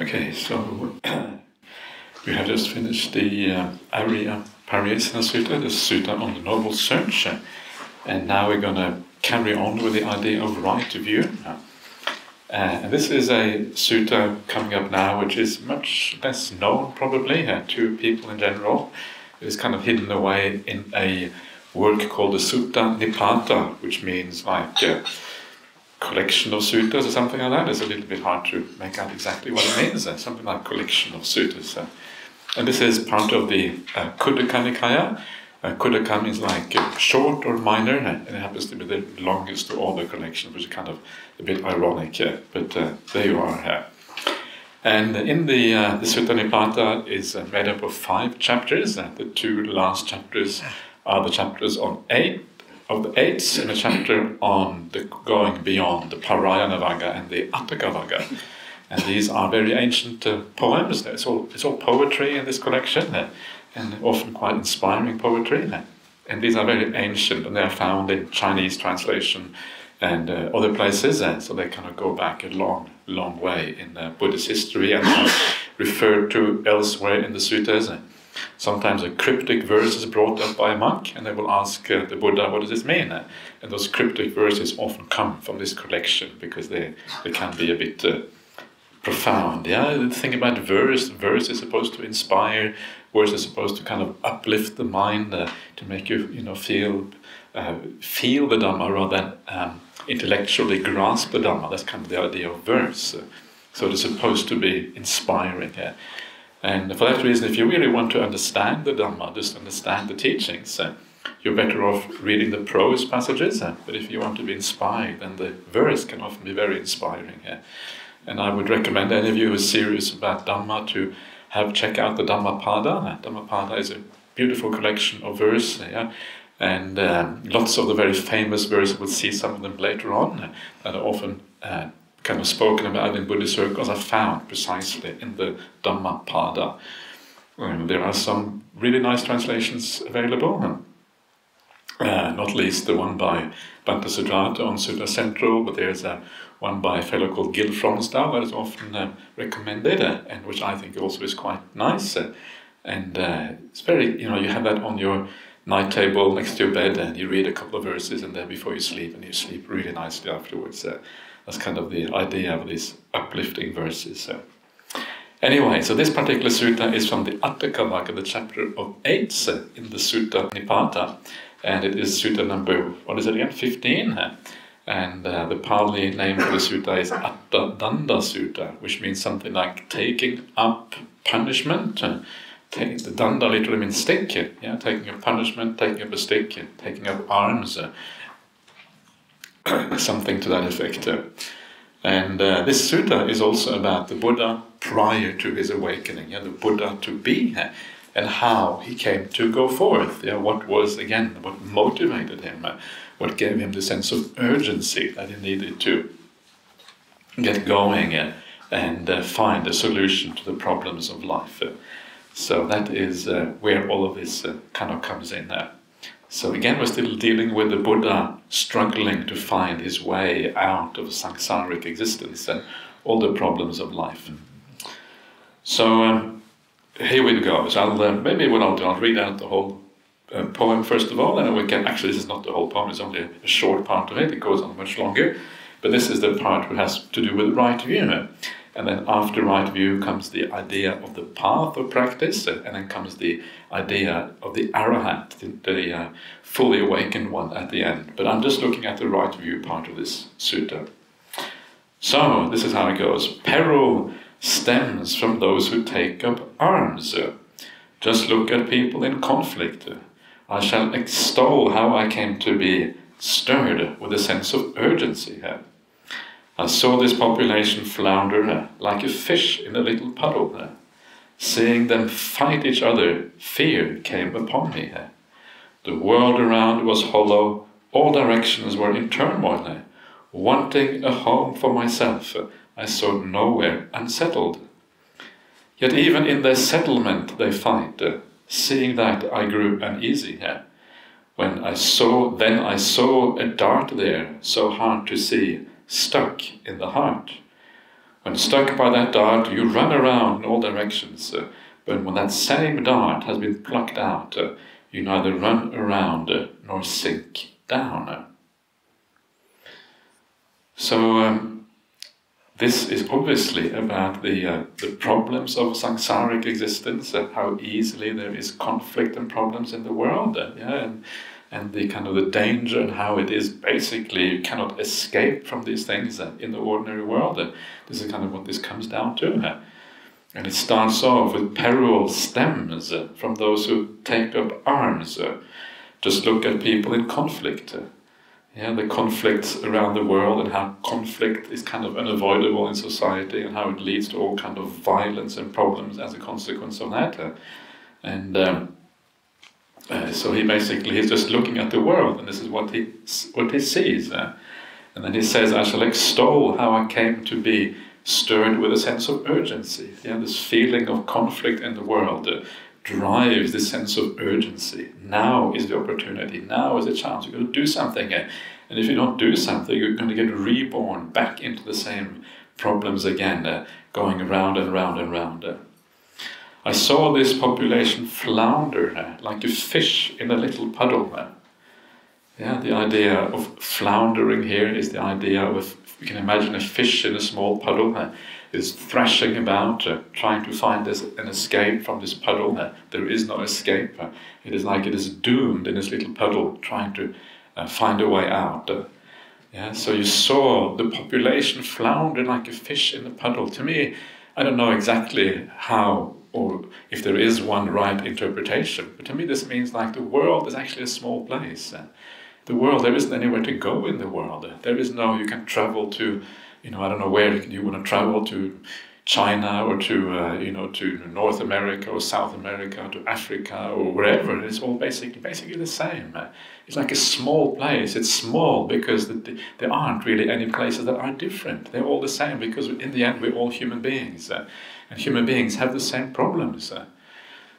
Okay, so we have just finished the uh, Arya Pariyesana Sutta, the Sutta on the Noble Search, and now we're going to carry on with the idea of right view. Uh, and this is a sutta coming up now which is much less known probably uh, to people in general. It is kind of hidden away in a work called the Sutta Nipata, which means like uh, collection of sutras or something like that. It's a little bit hard to make out exactly what it means. Uh, something like collection of sutras. Uh, and this is part of the uh, Khuddaka Nikaya. Uh, Khuddaka means like uh, short or minor, and it happens to be the longest of all the collection, which is kind of a bit ironic, but uh, there you are. And in the, uh, the Sutta Nipata is uh, made up of five chapters. The two last chapters are the chapters on eight of the eights and a chapter on the going beyond the Parayana Vagga and the Atthakavagga. And these are very ancient uh, poems. It's all, it's all poetry in this collection, uh, and often quite inspiring poetry. Uh, and these are very ancient, and they are found in Chinese translation and uh, other places. Uh, so they kind of go back a long, long way in uh, Buddhist history and are referred to elsewhere in the suttas. Sometimes a cryptic verse is brought up by a monk, and they will ask uh, the Buddha, "What does this mean?" And those cryptic verses often come from this collection because they, they can be a bit uh, profound. Yeah, the thing about verse, verse is supposed to inspire. Verse is supposed to kind of uplift the mind uh, to make you, you know, feel uh, feel the Dhamma rather than um, intellectually grasp the Dhamma. That's kind of the idea of verse. so it is supposed to be inspiring. Yeah. And for that reason, if you really want to understand the Dhamma, just understand the teachings, uh, you're better off reading the prose passages. Uh, but if you want to be inspired, then the verse can often be very inspiring. Uh, and I would recommend any of you who are serious about Dhamma to have check out the Dhammapada. Dhammapada is a beautiful collection of verse, yeah, and um, lots of the very famous verses. We'll see some of them later on that are often uh, kind of spoken about in Buddhist circles are found precisely in the Dhammapada. Um, there are some really nice translations available. Uh, not least the one by Sujato on Sutta Central, but there's a one by a fellow called Gil Fronsdal that is often uh, recommended, uh, and which I think also is quite nice. Uh, and uh, it's very, you know, you have that on your night table next to your bed, and you read a couple of verses, and then before you sleep, and you sleep really nicely afterwards. That's kind of the idea of these uplifting verses. So. Anyway, so this particular sutta is from the Atthakavagga, the chapter of eight in the Sutta Nipata, and it is sutta number, what is it again, 15? And uh, the Pali name for the sutta is Atta Danda Sutta, which means something like taking up punishment. Take, the danda literally means stick, yeah, taking up punishment, taking up a stick, taking up arms, something to that effect. Uh. And uh, this sutta is also about the Buddha prior to his awakening, yeah, the Buddha to be, uh, and how he came to go forth. Yeah, what was again what motivated him what gave him the sense of urgency that he needed to get going and, and uh, find a solution to the problems of life. Uh, so that is uh, where all of this uh, kind of comes in there. So again, we're still dealing with the Buddha struggling to find his way out of samsaric existence and all the problems of life. So um, here we go. So I'll, uh, maybe what I'll do, I'll read out the whole uh, poem first of all, and we can actually this is not the whole poem; it's only a short part of it. It goes on much longer, but this is the part which has to do with the right view. And then after right view comes the idea of the path of practice, and then comes the idea of the arahant, the, the uh, fully awakened one at the end. But I'm just looking at the right view part of this sutta. So this is how it goes: peril stems from those who take up arms. Just look at people in conflict. I shall extol how I came to be stirred with a sense of urgency here. I saw this population flounder like a fish in a little puddle. Seeing them fight each other, fear came upon me. The world around was hollow, all directions were in turmoil. Wanting a home for myself, I saw nowhere unsettled. Yet even in their settlement they fight, Seeing that, I grew uneasy. When I saw, then I saw a dart there, so hard to see, stuck in the heart. When stuck by that dart, you run around in all directions. Uh, but when that same dart has been plucked out, uh, you neither run around uh, nor sink down. So, um, this is obviously about the, uh, the problems of samsaric existence, uh, how easily there is conflict and problems in the world, uh, yeah, and, and the kind of the danger and how it is basically you cannot escape from these things in the ordinary world. Uh, this is kind of what this comes down to. And it starts off with peril stems uh, from those who take up arms. Uh, just look at people in conflict. Uh, yeah, the conflicts around the world and how conflict is kind of unavoidable in society and how it leads to all kind of violence and problems as a consequence of that. And um, uh, so he basically he's just looking at the world and this is what he what he sees. Uh, and then he says, "I shall extol how I came to be stirred with a sense of urgency. Yeah, this feeling of conflict in the world." Uh, drives this sense of urgency. Now is the opportunity. Now is the chance. You've got to do something. And if you don't do something, you're going to get reborn back into the same problems again, uh, going around and round and round. Uh. I saw this population flounder like a fish in a little puddle. Yeah, the idea of floundering here is the idea of, you can imagine a fish in a small puddle. Uh is thrashing about, uh, trying to find this, an escape from this puddle. Uh, there is no escape. Uh, it is like it is doomed in this little puddle, trying to uh, find a way out. Uh, yeah, so you saw the population flounder like a fish in the puddle. To me, I don't know exactly how or if there is one right interpretation, but to me this means like the world is actually a small place. Uh, the world, there isn't anywhere to go in the world. There is no, you can travel to you know, I don't know where you want to travel to China or to, uh, you know, to North America or South America or to Africa or wherever. It's all basically, basically the same. It's like a small place. It's small because the, there aren't really any places that are different. They're all the same because in the end we're all human beings. Uh, human beings have the same problems. Uh,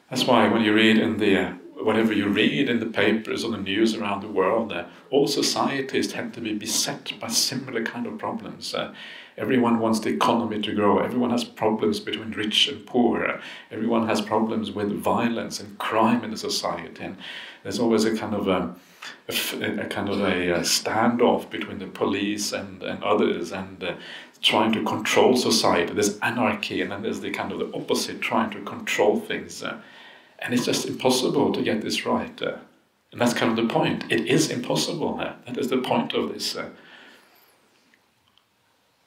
that's why when you read in the uh, whatever you read in the papers or the news around the world, uh, all societies tend to be beset by similar kind of problems. Uh, everyone wants the economy to grow. Everyone has problems between rich and poor. Uh, everyone has problems with violence and crime in the society. And there's always a kind of um, a, a, kind of a, a, standoff between the police and, and others and uh, trying to control society. There's anarchy and then there's the kind of the opposite, trying to control things. Uh, and it's just impossible to get this right. Uh, and that's kind of the point. It is impossible. Uh, that is the point of this.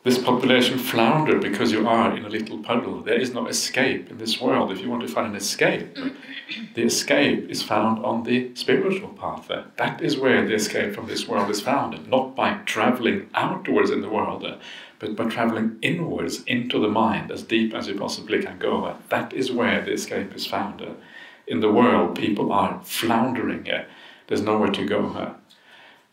This population flounder because you are in a little puddle. There is no escape in this world. If you want to find an escape, the escape is found on the spiritual path. Uh, that is where the escape from this world is found, not by traveling outwards in the world, uh, but by traveling inwards into the mind as deep as you possibly can go. Uh, that is where the escape is found. Uh, in the world, people are floundering. There's nowhere to go.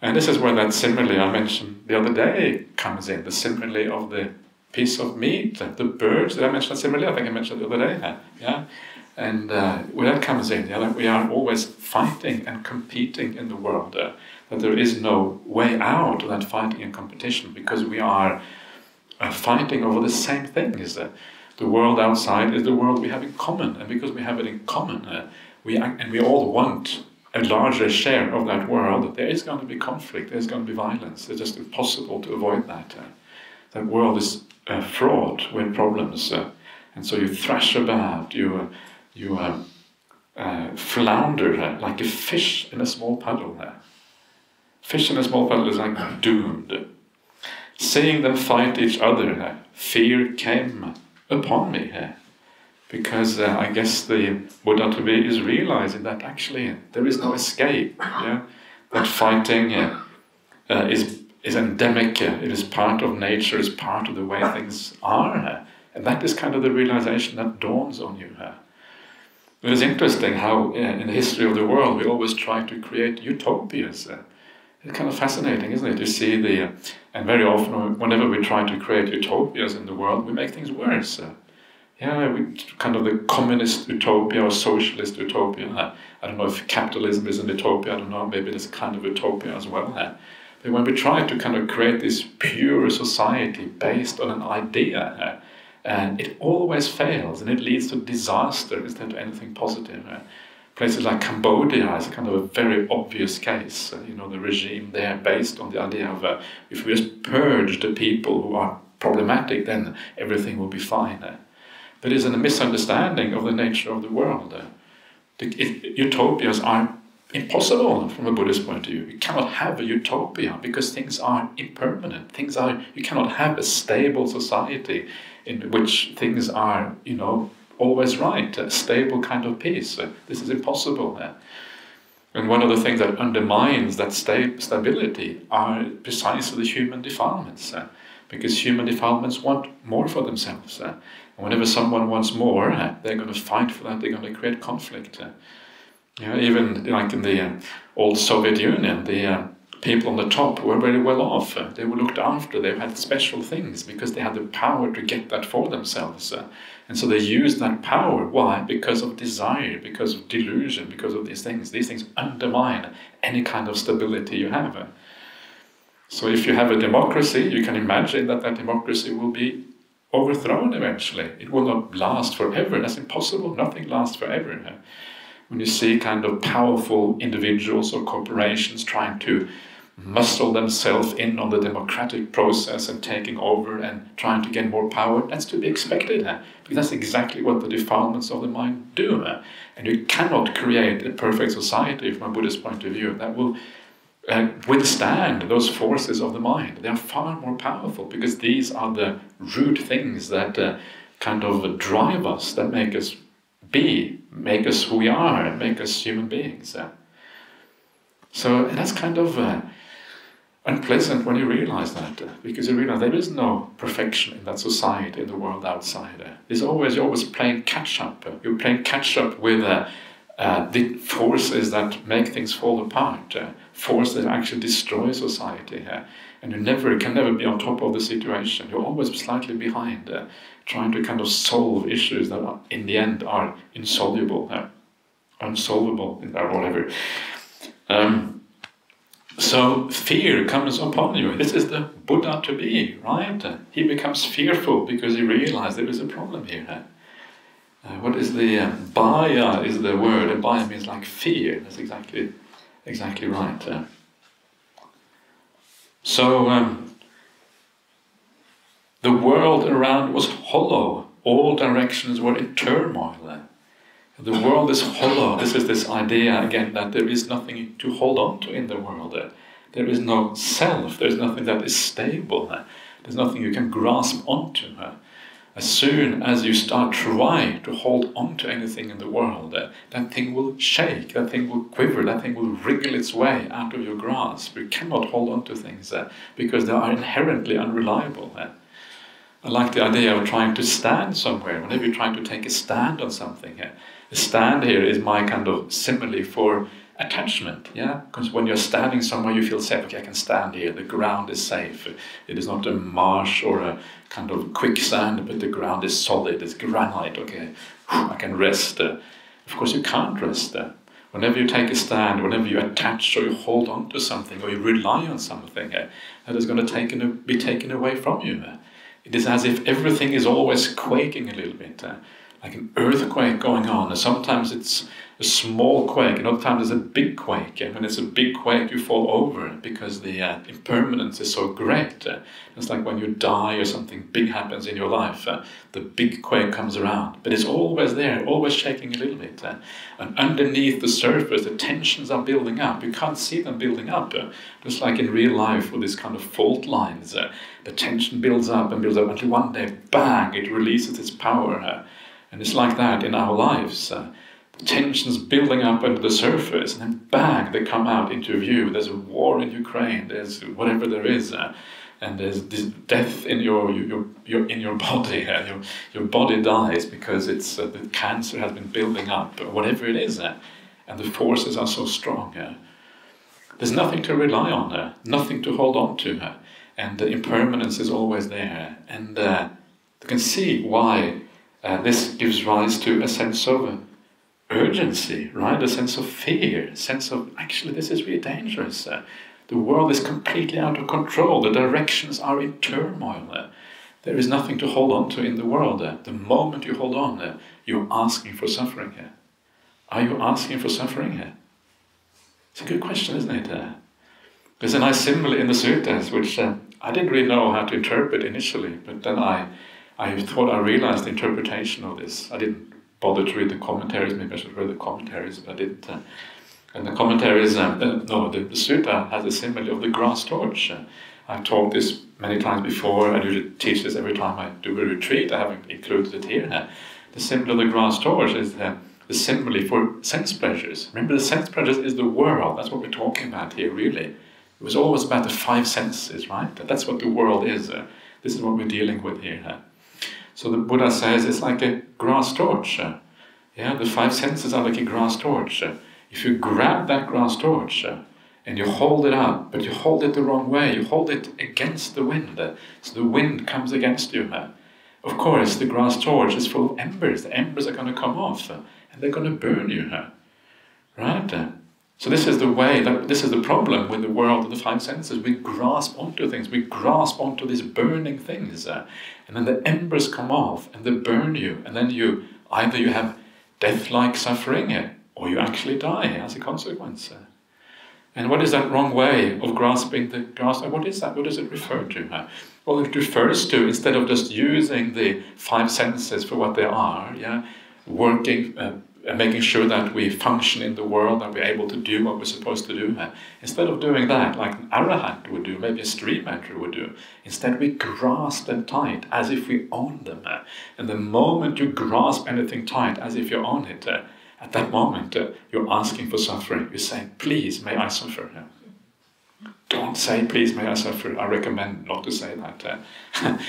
And this is where that simile I mentioned the other day comes in the simile of the piece of meat, the birds. Did I mention that simile? I think I mentioned the other day. Yeah. And uh, where that comes in, yeah, that we are always fighting and competing in the world, uh, that there is no way out of that fighting and competition because we are uh, fighting over the same things. Uh, the world outside is the world we have in common, and because we have it in common, uh, we and we all want a larger share of that world. There is going to be conflict. There's going to be violence. It's just impossible to avoid that. Uh, that world is uh, fraught with problems, uh, and so you thrash about. You uh, you um, uh, flounder like a fish in a small puddle. Fish in a small puddle is like doomed. Seeing them fight each other, fear came upon me. Because uh, I guess the Buddha to be is realizing that actually there is no escape. Yeah? That fighting uh, uh, is, is endemic, uh, it is part of nature, is part of the way things are. Uh, and that is kind of the realization that dawns on you. Uh. It is interesting how in the history of the world we always try to create utopias. It's kind of fascinating, isn't it? You see the, and very often, whenever we try to create utopias in the world, we make things worse. Uh, yeah, we, kind of the communist utopia or socialist utopia. Uh, I don't know if capitalism is an utopia. I don't know. Maybe it's kind of utopia as well. Uh, But when we try to kind of create this pure society based on an idea, it always fails and it leads to disaster instead of anything positive. Places like Cambodia is kind of a very obvious case. you know, the regime there based on the idea of uh, if we just purge the people who are problematic, then everything will be fine. But it's a misunderstanding of the nature of the world. The, it, utopias are impossible from a Buddhist point of view. You cannot have a utopia because things are impermanent. Things are you cannot have a stable society in which things are, you know, always right, a stable kind of peace. This is impossible. And one of the things that undermines that sta stability are precisely the human defilements, because human defilements want more for themselves. Whenever someone wants more, they're going to fight for that, they're going to create conflict. You know, even like in the uh, old Soviet Union, the uh, people on the top were very well off. They were looked after. They had special things because they had the power to get that for themselves. And so they used that power. Why? Because of desire, because of delusion, because of these things. These things undermine any kind of stability you have. So if you have a democracy, you can imagine that that democracy will be overthrown eventually. It will not last forever. That's impossible. Nothing lasts forever. When you see kind of powerful individuals or corporations trying to muscle themselves in on the democratic process and taking over and trying to gain more power, that's to be expected. Because that's exactly what the defilements of the mind do. And you cannot create a perfect society from a Buddhist point of view that will uh, withstand those forces of the mind. They are far more powerful because these are the root things that uh, kind of drive us, that make us be, make us who we are, and make us human beings. Eh? So that's kind of uh, unpleasant when you realize that, uh, because you realize there is no perfection in that society, in the world outside. Uh, there's always you're always playing catch up. Uh, you're playing catch up with uh, uh, the forces that make things fall apart, uh, forces that actually destroys society. here. and you never can never be on top of the situation. You're always slightly behind, trying to kind of solve issues that are, in the end are insoluble, unsolvable, or whatever. Um, so fear comes upon you. This is the Buddha to be, right? He becomes fearful because he realizes there is a problem here. Uh, what is the uh, bhaya is the word, and bhaya means like fear. That's exactly exactly right. Uh, so um, the world around was hollow. All directions were in turmoil. The world is hollow. This is this idea again that there is nothing to hold on to in the world. There is no self. There's nothing that is stable. There's nothing you can grasp onto. As soon as you start trying to hold on to anything in the world, uh, that thing will shake, that thing will quiver, that thing will wriggle its way out of your grasp. You cannot hold on to things uh, because they are inherently unreliable. Uh. I like the idea of trying to stand somewhere. Whenever you're trying to take a stand on something, a stand here is my kind of simile for attachment yeah? Because when you're standing somewhere you feel safe. Okay i can stand here. The ground is safe. It is not a marsh or a kind of quicksand but the ground is solid. It's granite. Okay i can rest of course you can't rest uh, whenever you take a stand whenever you attach or you hold on to something or you rely on something uh, that is going to take be taken away from you uh. it is as if everything is always quaking a little bit uh like an earthquake going on. And sometimes it's a small quake, and other times it's a big quake. And when it's a big quake, you fall over because the uh, impermanence is so great. Uh, it's like when you die or something big happens in your life, uh, the big quake comes around. But it's always there, always shaking a little bit. Uh, and underneath the surface, the tensions are building up. You can't see them building up. Uh, just like in real life with these kind of fault lines, the tension builds up and builds up until one day, bang, it releases its power and it's like that in our lives. Tensions building up under the surface, and then bang, they come out into view. There's a war in Ukraine, there's whatever there is. Uh, and there's this death in your, your, your in your body. Uh, your, your body dies because it's uh, the cancer has been building up, whatever it is, uh, and the forces are so strong. Uh. there's nothing to rely on, uh, nothing to hold on to, and the impermanence is always there. And you can see why this gives rise to a sense of urgency, right? A sense of fear, a sense of actually this is really dangerous. Uh, The world is completely out of control. The directions are in turmoil. There is nothing to hold on to in the world. The moment you hold on, you're asking for suffering here. Are you asking for suffering here? It's a good question, isn't it? There's a nice symbol in the suttas which uh, I didn't really know how to interpret initially, but then I, I thought I realized the interpretation of this. I didn't bother to read the commentaries, maybe I should read the commentaries, but I didn't. Uh, and the commentaries, uh, no, the, the sutta has a symbol of the grass torch. Uh, I've taught this many times before. I usually teach this every time I do a retreat. I haven't included it here. The symbol of the grass torch is the, the symbol for sense pleasures. Remember, the sense pleasures is the world. That's what we're talking about here, really. It was always about the five senses, right? That's what the world is. Uh, this is what we're dealing with here. So the Buddha says it's like a grass torch. Yeah, the five senses are like a grass torch. If you grab that grass torch, and you hold it up, but you hold it the wrong way. You hold it against the wind, so the wind comes against you. Of course, the grass torch is full of embers. The embers are going to come off, and they're going to burn you. Right? So this is the way. That, this is the problem with the world of the five senses. We grasp onto things. We grasp onto these burning things, uh, and then the embers come off, and they burn you, and then you either you have death-like suffering, uh, or you actually die as a consequence. Uh. And what is that wrong way of grasping the grasp? What is that? What does it refer to? Well, it refers to instead of just using the five senses for what they are, yeah, working uh, making sure that we function in the world and we're able to do what we're supposed to do. Uh, instead of doing that, like an arahant would do, maybe a stream entry would do, instead we grasp them tight as if we own them. Uh, and the moment you grasp anything tight as if you own it, uh, at that moment, you're asking for suffering. You're saying, please, may I suffer. Don't say, please, may I suffer. I recommend not to say that.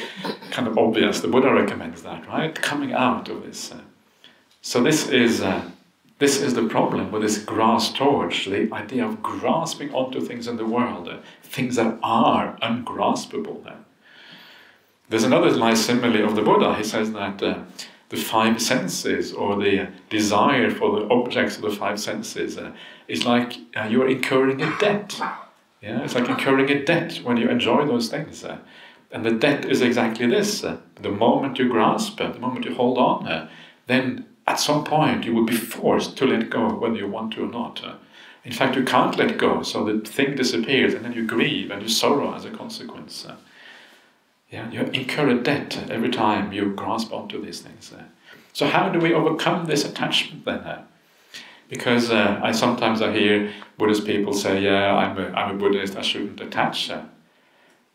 Kind of obvious. The Buddha recommends that, right? Coming out of this. So this is, uh, this is the problem with this grass torch, the idea of grasping onto things in the world, uh, things that are ungraspable. There's another nice simile of the Buddha. He says that uh, the five senses or the desire for the objects of the five senses uh, is like uh, you're incurring a debt. Yeah, it's like incurring a debt when you enjoy those things. And the debt is exactly this. The moment you grasp, the moment you hold on, then at some point you will be forced to let go whether you want to or not. in fact, you can't let go, so the thing disappears and then you grieve and you sorrow as a consequence. Yeah, you incur a debt every time you grasp onto these things. So how do we overcome this attachment then? Because uh, I sometimes I hear Buddhist people say, "Yeah, I'm a, I'm a Buddhist. I shouldn't attach." Uh,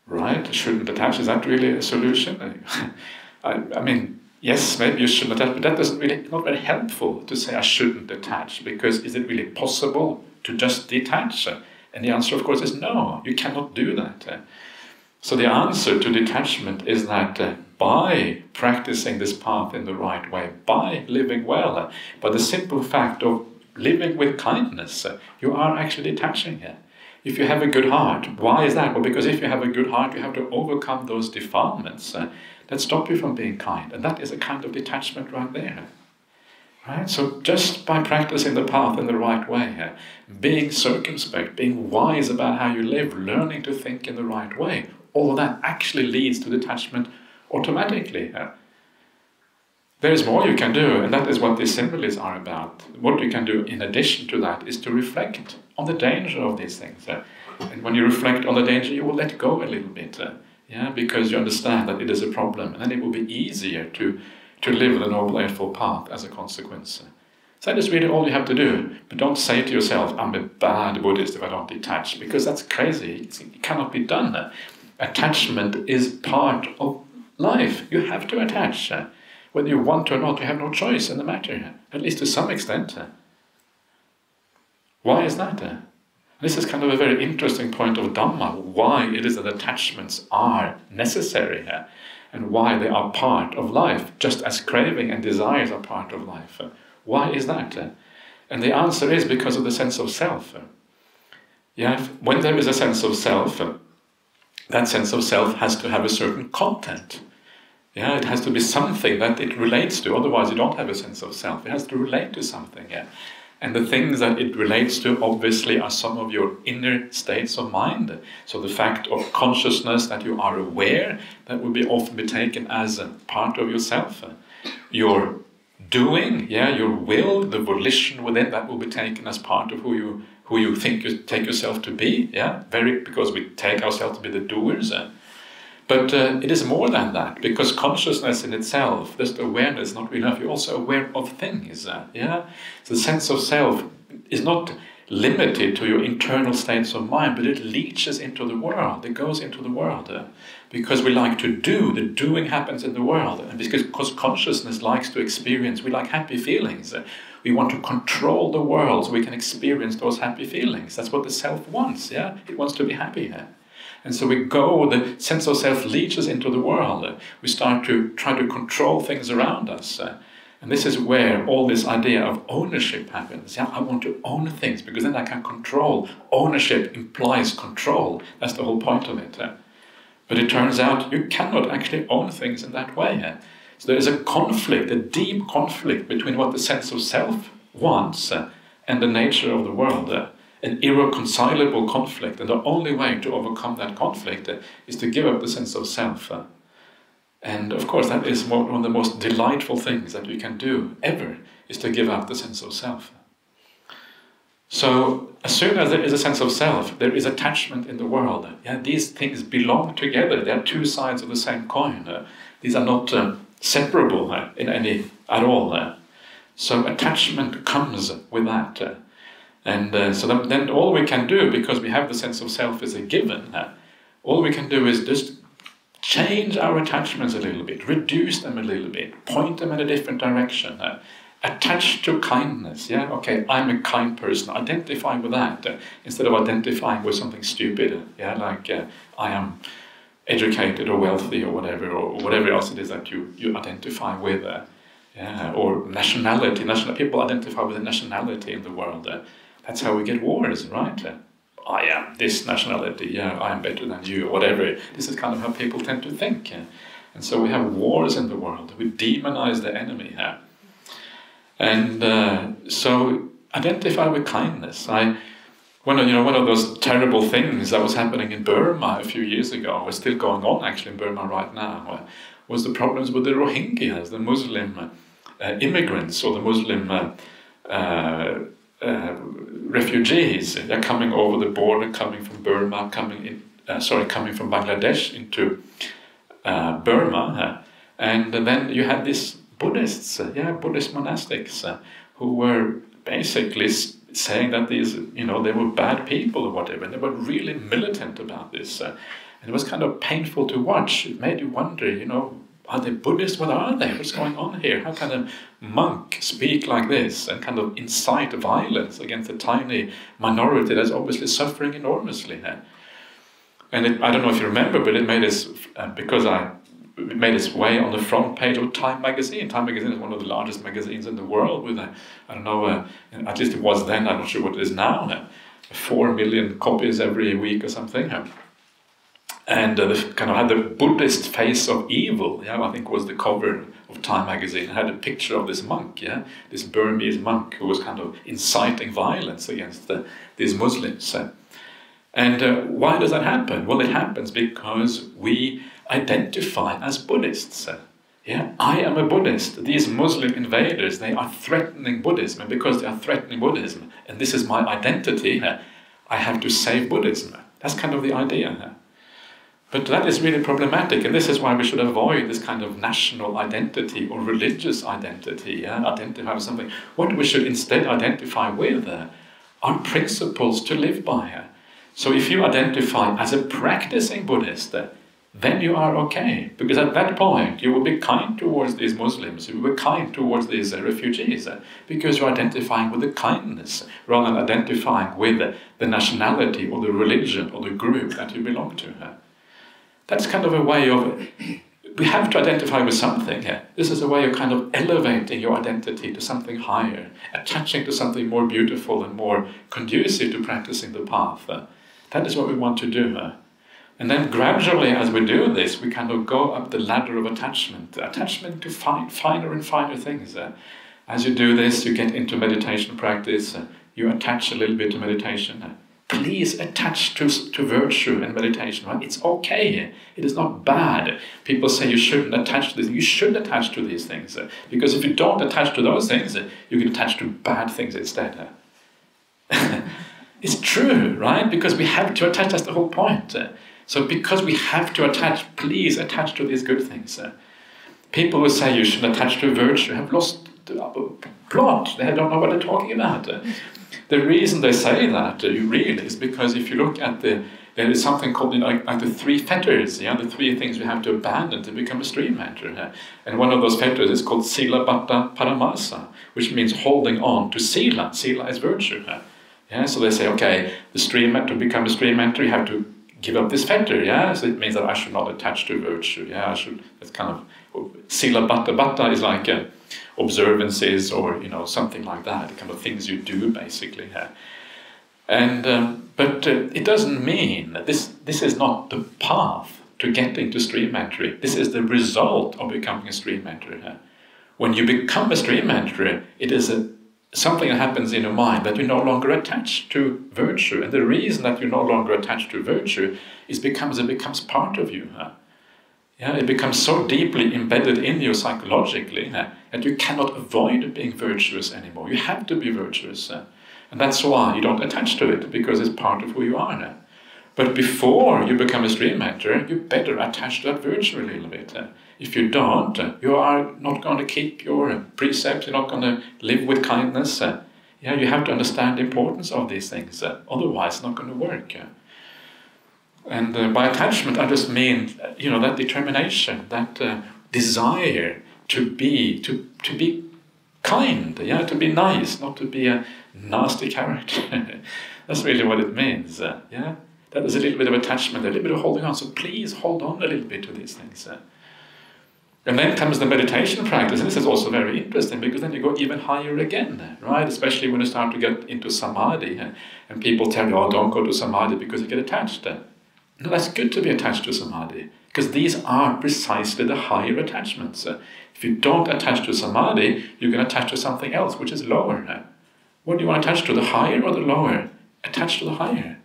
right? Shouldn't attach. Is that really a solution? I, I mean, yes, maybe you shouldn't attach, but that doesn't really not very helpful to say I shouldn't attach. Because is it really possible to just detach? And the answer, of course, is no. You cannot do that. So the answer to detachment is that uh, by practicing this path in the right way, by living well, by the simple fact of living with kindness, you are actually detaching. If you have a good heart, why is that? Well, because if you have a good heart, you have to overcome those defilements that stop you from being kind. And that is a kind of detachment right there. Right? So just by practicing the path in the right way, uh, being circumspect, being wise about how you live, learning to think in the right way, all that actually leads to detachment automatically. Uh, there is more you can do, and that is what these symbols are about. What you can do in addition to that is to reflect on the danger of these things. Uh, and when you reflect on the danger, you will let go a little bit, yeah, because you understand that it is a problem, and then it will be easier to, to live the Noble Eightfold Path as a consequence. So that is really all you have to do. But don't say to yourself, I'm a bad Buddhist if I don't detach, because that's crazy. It cannot be done attachment is part of life. You have to attach. Whether you want to or not, you have no choice in the matter, at least to some extent. Why is that? This is kind of a very interesting point of Dhamma, why it is that attachments are necessary here, and why they are part of life, just as craving and desires are part of life. Why is that? And the answer is because of the sense of self. Yeah, when there is a sense of self, that sense of self has to have a certain content. Yeah, it has to be something that it relates to. Otherwise, you don't have a sense of self. It has to relate to something. Yeah, And the things that it relates to, obviously, are some of your inner states of mind. So the fact of consciousness that you are aware, that will be often be taken as a part of yourself. Your doing, yeah, your will, the volition within, that will be taken as part of who you who you think you take yourself to be. Yeah, very because we take ourselves to be the doers. Uh, but uh, it is more than that, because consciousness in itself, just awareness, not enough. You're also aware of things. Uh, yeah, the sense of self is not limited to your internal states of mind, but it leaches into the world. It goes into the world uh, because we like to do. The doing happens in the world, and because consciousness likes to experience, we like happy feelings. Uh, we want to control the world so we can experience those happy feelings. That's what the self wants. Yeah, it wants to be happy. Yeah? And so we go, the sense of self leads us into the world. We start to try to control things around us. Uh, and this is where all this idea of ownership happens. Yeah, I want to own things because then I can control. Ownership implies control. That's the whole point of it. Uh, but it turns out you cannot actually own things in that way. Uh, so there is a conflict, a deep conflict between what the sense of self wants and the nature of the world an irreconcilable conflict, and the only way to overcome that conflict is to give up the sense of self. And of course, that is one of the most delightful things that we can do ever, is to give up the sense of self. So, as soon as there is a sense of self, there is attachment in the world. Yeah, these things belong together. They are two sides of the same coin. These are not uh, separable in any at all. So, attachment comes with that. Uh. And uh, so then, all we can do, because we have the sense of self as a given, uh, all we can do is just change our attachments a little bit, reduce them a little bit, point them in a different direction. Uh, attach to kindness. Yeah, okay, I'm a kind person. Identify with that uh, instead of identifying with something stupid. Yeah, like uh, I am educated or wealthy or whatever, or whatever else it is that you, you identify with. Uh, yeah, or nationality. National people identify with a nationality in the world. Uh, that's how we get wars, right? I am this nationality, yeah, I am better than you, or whatever. This is kind of how people tend to think. And so we have wars in the world. We demonize the enemy here. And uh, so identify with kindness. I, one of, you know, one of those terrible things that was happening in Burma a few years ago, was still going on actually in Burma right now, was the problems with the Rohingyas, the Muslim uh, immigrants or the Muslim uh, uh uh, refugees. They're coming over the border, coming from Burma, coming in, uh, sorry, coming from Bangladesh into uh, Burma, and then you had these Buddhists, yeah, Buddhist monastics, who were basically saying that these, you know, they were bad people or whatever, and they were really militant about this. Uh, and it was kind of painful to watch. It made you wonder, you know, are they Buddhists? What are they? What's going on here? How can a monk speak like this and kind of incite violence against a tiny minority that's obviously suffering enormously? And it, I don't know if you remember, but it made its uh, because I it made its way on the front page of Time magazine. Time magazine is one of the largest magazines in the world. With I don't know, uh, at least it was then. I'm not sure what it is now. Uh, Four million copies every week or something and uh, kind of had the Buddhist face of evil. Yeah, I think was the cover of Time magazine. It had a picture of this monk, yeah, this Burmese monk who was kind of inciting violence against the, these Muslims. And uh, why does that happen? Well, it happens because we identify as Buddhists. Yeah, I am a Buddhist. These Muslim invaders, they are threatening Buddhism, and because they are threatening Buddhism, and this is my identity, I have to save Buddhism. That's kind of the idea. But that is really problematic, and this is why we should avoid this kind of national identity or religious identity, yeah? identify with something. What we should instead identify with uh, are principles to live by. Uh. So if you identify as a practicing Buddhist, uh, then you are okay, because at that point you will be kind towards these Muslims, you will be kind towards these uh, refugees, uh, because you're identifying with the kindness rather than identifying with the nationality or the religion or the group that you belong to. That's kind of a way of we have to identify with something here. This is a way of kind of elevating your identity to something higher, attaching to something more beautiful and more conducive to practicing the path. That is what we want to do. And then gradually, as we do this, we kind of go up the ladder of attachment, attachment to fine, finer and finer things. As you do this, you get into meditation practice, you attach a little bit to meditation. Please attach to, to virtue and meditation. Right? It's okay. It is not bad. People say you shouldn't attach to this. You should attach to these things. Uh, because if you don't attach to those things, uh, you can attach to bad things instead. Uh. it's true, right? Because we have to attach. That's the whole point. So because we have to attach, please attach to these good things. People who say you should attach to virtue have lost the plot. They don't know what they're talking about. The reason they say that, uh, really, is because if you look at the there is something called you know, like, like, the three fetters, yeah, the three things we have to abandon to become a stream enterer. Yeah? And one of those fetters is called silabbata paramasa, which means holding on to sila. Sila is virtue. Yeah? yeah? So they say, okay, the stream to become a stream enterer, you have to give up this fetter. Yeah, so it means that I should not attach to virtue. Yeah, I should. It's kind of sila bhatta. Bhatta is like a, observances or you know something like that, kind of things you do basically. Yeah. And um, but uh, it doesn't mean that this this is not the path to getting to stream entering. This is the result of becoming a stream enterer. Yeah. When you become a stream enterer, it is a something that happens in your mind that you're no longer attached to virtue. And the reason that you're no longer attached to virtue is because it becomes part of you. Huh? Yeah, it becomes so deeply embedded in you psychologically uh, that you cannot avoid being virtuous anymore. You have to be virtuous. Uh, and that's why you don't attach to it, because it's part of who you are now. But before you become a stream enterer, you better attach to that virtue a little bit. If you don't, you are not going to keep your precepts, you're not going to live with kindness. Yeah, you have to understand the importance of these things, otherwise, it's not going to work. And uh, by attachment, I just mean, you know, that determination, that uh, desire to be, to, to be kind, yeah, to be nice, not to be a nasty character. That's really what it means, uh, yeah. That is a little bit of attachment, a little bit of holding on. So please hold on a little bit to these things. Uh. And then comes the meditation practice, and this is also very interesting because then you go even higher again, right? Especially when you start to get into samadhi, uh, and people tell you, "Oh, don't go to samadhi because you get attached." No, that's good to be attached to samadhi because these are precisely the higher attachments. Uh, if you don't attach to samadhi, you can attach to something else which is lower. What do you want to attach to, the higher or the lower? Attach to the higher.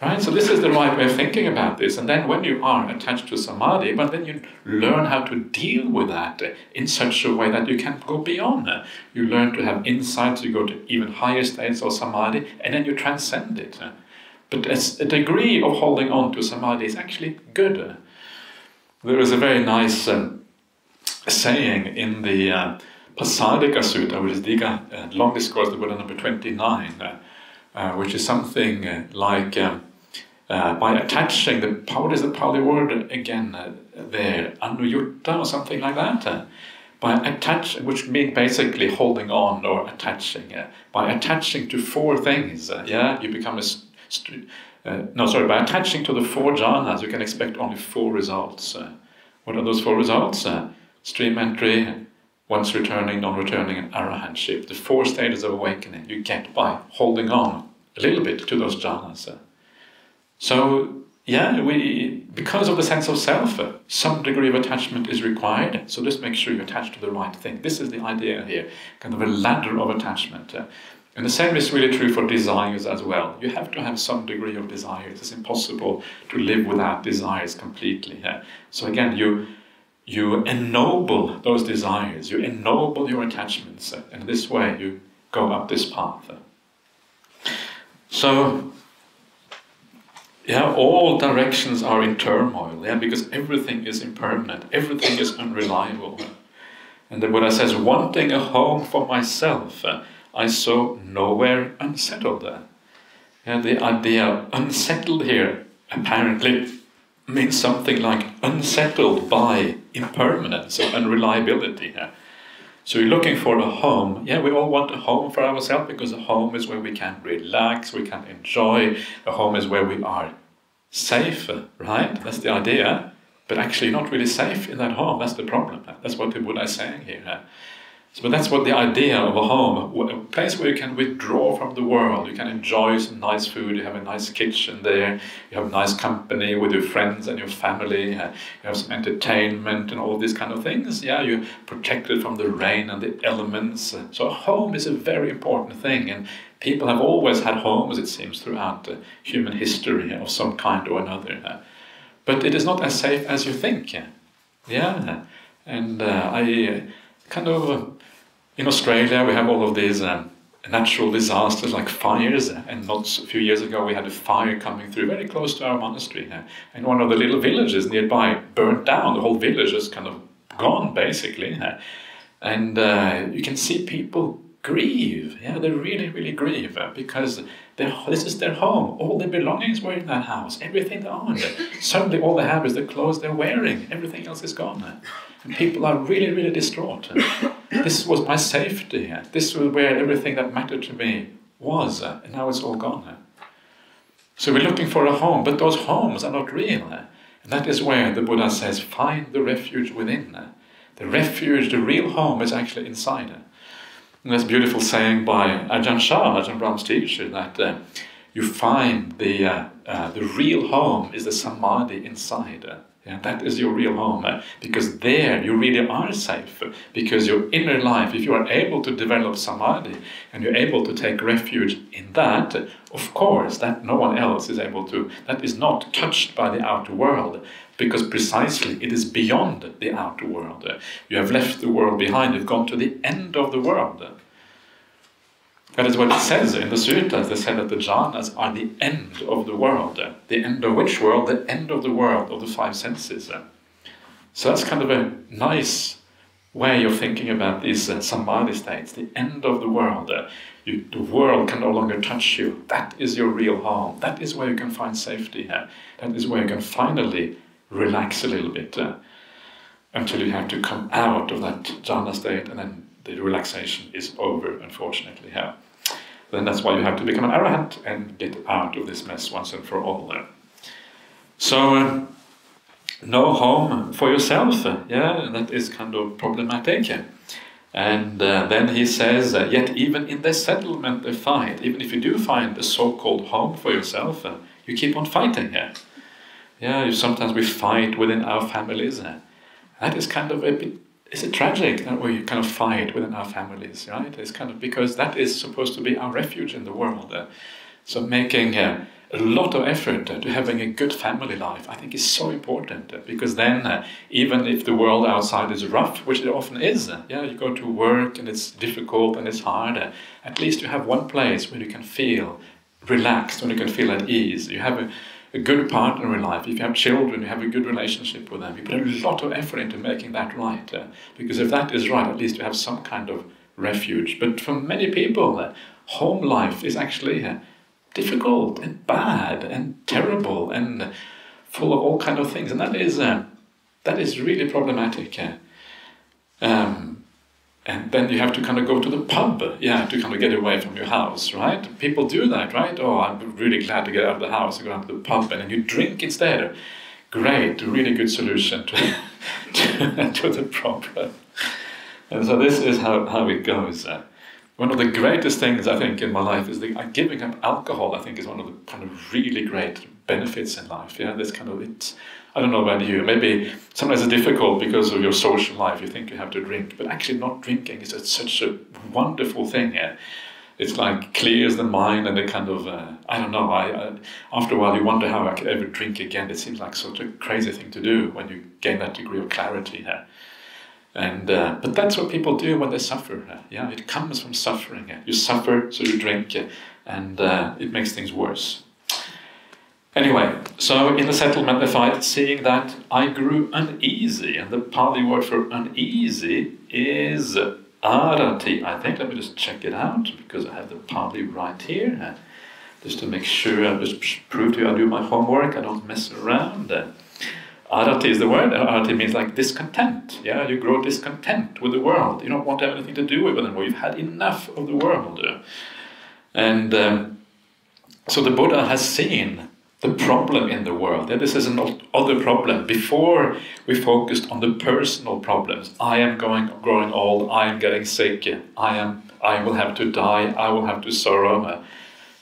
Right? So this is the right way of thinking about this. And then when you are attached to samadhi, but then you learn how to deal with that in such a way that you can go beyond. You learn to have insights, you go to even higher states of samadhi, and then you transcend it. But a degree of holding on to samadhi is actually good. There is a very nice um, saying in the uh, Pasadika Sutta, which is the uh, long discourse, the Buddha number 29, uh, uh, which is something uh, like um, uh, by attaching the, what is the Pali word again uh, there, anuyutta or something like that? by attaching, which means basically holding on or attaching, by attaching to four things, yeah, you become a uh, no, sorry, by attaching to the four jhanas, you can expect only four results. Uh, what are those four results? Uh, stream entry, once returning, non returning, and arahantship. The four stages of awakening you get by holding on a little bit to those jhanas. Uh. So, yeah, we because of the sense of self, uh, some degree of attachment is required. So just make sure you attach to the right thing. This is the idea here, kind of a ladder of attachment. Uh, and the same is really true for desires as well. You have to have some degree of desires. It's impossible to live without desires completely. Yeah? So again, you you ennoble those desires, you ennoble your attachments, and this way you go up this path. So yeah, all directions are in turmoil, yeah, because everything is impermanent, everything is unreliable. And the Buddha says, wanting a home for myself, I saw nowhere unsettled. And the idea unsettled here apparently means something like unsettled by impermanence or unreliability. So you're looking for a home. Yeah, we all want a home for ourselves because a home is where we can relax, we can enjoy. A home is where we are safe, right? That's the idea. But actually, not really safe in that home. That's the problem. That's what the Buddha is saying here. So, that's what the idea of a home, a place where you can withdraw from the world. You can enjoy some nice food. You have a nice kitchen there. You have nice company with your friends and your family. Uh, you have some entertainment and all these kind of things. Yeah, you're protected from the rain and the elements. So, a home is a very important thing, and people have always had homes. It seems throughout human history of some kind or another. Uh, but it is not as safe as you think. Yeah, and uh, I kind of in Australia, we have all of these um, natural disasters like fires, and not a few years ago we had a fire coming through very close to our monastery, uh, and one of the little villages nearby burnt down. The whole village is kind of gone, basically, uh, and uh, you can see people grieve. Yeah, they really, really grieve uh, because this is their home. All their belongings were in that house. Everything they owned. Suddenly, all they have is the clothes they're wearing. Everything else is gone. And people are really, really distraught. This was my safety. This was where everything that mattered to me was. And now it's all gone. So we're looking for a home, but those homes are not real. And that is where the Buddha says, find the refuge within. The refuge, the real home, is actually inside. And there's a beautiful saying by Ajahn Chah, Ajahn Brahm's teacher, that uh, you find the, uh, uh, the real home is the samadhi inside. Yeah, that is your real home uh, because there you really are safe eh? because your inner life, if you are able to develop samadhi and you're able to take refuge in that, of course, that no one else is able to, that is not touched by the outer world because precisely it is beyond the outer world. Eh? You have left the world behind, you've gone to the end of the world. That is what it says in the suttas. They say that the jhanas are the end of the world. The end of which world? The end of the world of the five senses. So that's kind of a nice way of thinking about these uh, samadhi states. The end of the world. You, the world can no longer touch you. That is your real home. That is where you can find safety. That is where you can finally relax a little bit uh, until you have to come out of that jhana state and then the relaxation is over, unfortunately. Yeah. Then that's why you have to become an arahant and get out of this mess once and for all. Uh. So, uh, no home for yourself, uh, yeah, that is kind of problematic. And uh, then he says, uh, yet even in the settlement they fight, even if you do find a so-called home for yourself, uh, you keep on fighting. Yeah, yeah. Sometimes we fight within our families. that is kind of a bit is it tragic that we kind of fight within our families, right? It's kind of because that is supposed to be our refuge in the world. Uh, so making uh, a lot of effort uh, to having a good family life, I think is so important uh, because then uh, even if the world outside is rough, which it often is, uh, yeah, you go to work and it's difficult and it's hard, at least you have one place where you can feel relaxed, when you can feel at ease. You have a a good partner in life, if you have children, you have a good relationship with them, you put a lot of effort into making that right. Uh, because if that is right, at least you have some kind of refuge. But for many people, uh, home life is actually uh, difficult and bad and terrible and full of all kind of things, and that is uh, that is really problematic. Uh, um, and then you have to kind of go to the pub, yeah, to kind of get away from your house, right? People do that, right? Oh, I'm really glad to get out of the house and go out to the pub, and then you drink instead. Great, really good solution to, to, to the problem. And so this is how, how it goes. Uh, one of the greatest things I think in my life is the, uh, giving up alcohol. I think is one of the kind of really great benefits in life. Yeah, this kind of it's I don't know about you, maybe sometimes it's difficult because of your social life, you think you have to drink, but actually not drinking is such a wonderful thing. Yeah? It's like clears the mind and it kind of, uh, I don't know, I, I, after a while you wonder how I could ever drink again. It seems like such a crazy thing to do when you gain that degree of clarity. Yeah? And, uh, but that's what people do when they suffer. Uh, yeah, it comes from suffering. You suffer, so you drink, and uh, it makes things worse. Anyway, so in the settlement they fight, seeing that I grew uneasy, and the Pali word for uneasy is arati. I think, let me just check it out, because I have the Pali right here, uh, just to make sure, I just prove to you I do my homework, I don't mess around. Uh. Arati is the word, uh, arati means like discontent. Yeah, you grow discontent with the world. You don't want to have anything to do with it anymore. You've had enough of the world. And um, so the Buddha has seen the problem in the world. this is an other problem. Before we focused on the personal problems. I am going growing old. I am getting sick. I am. I will have to die. I will have to sorrow.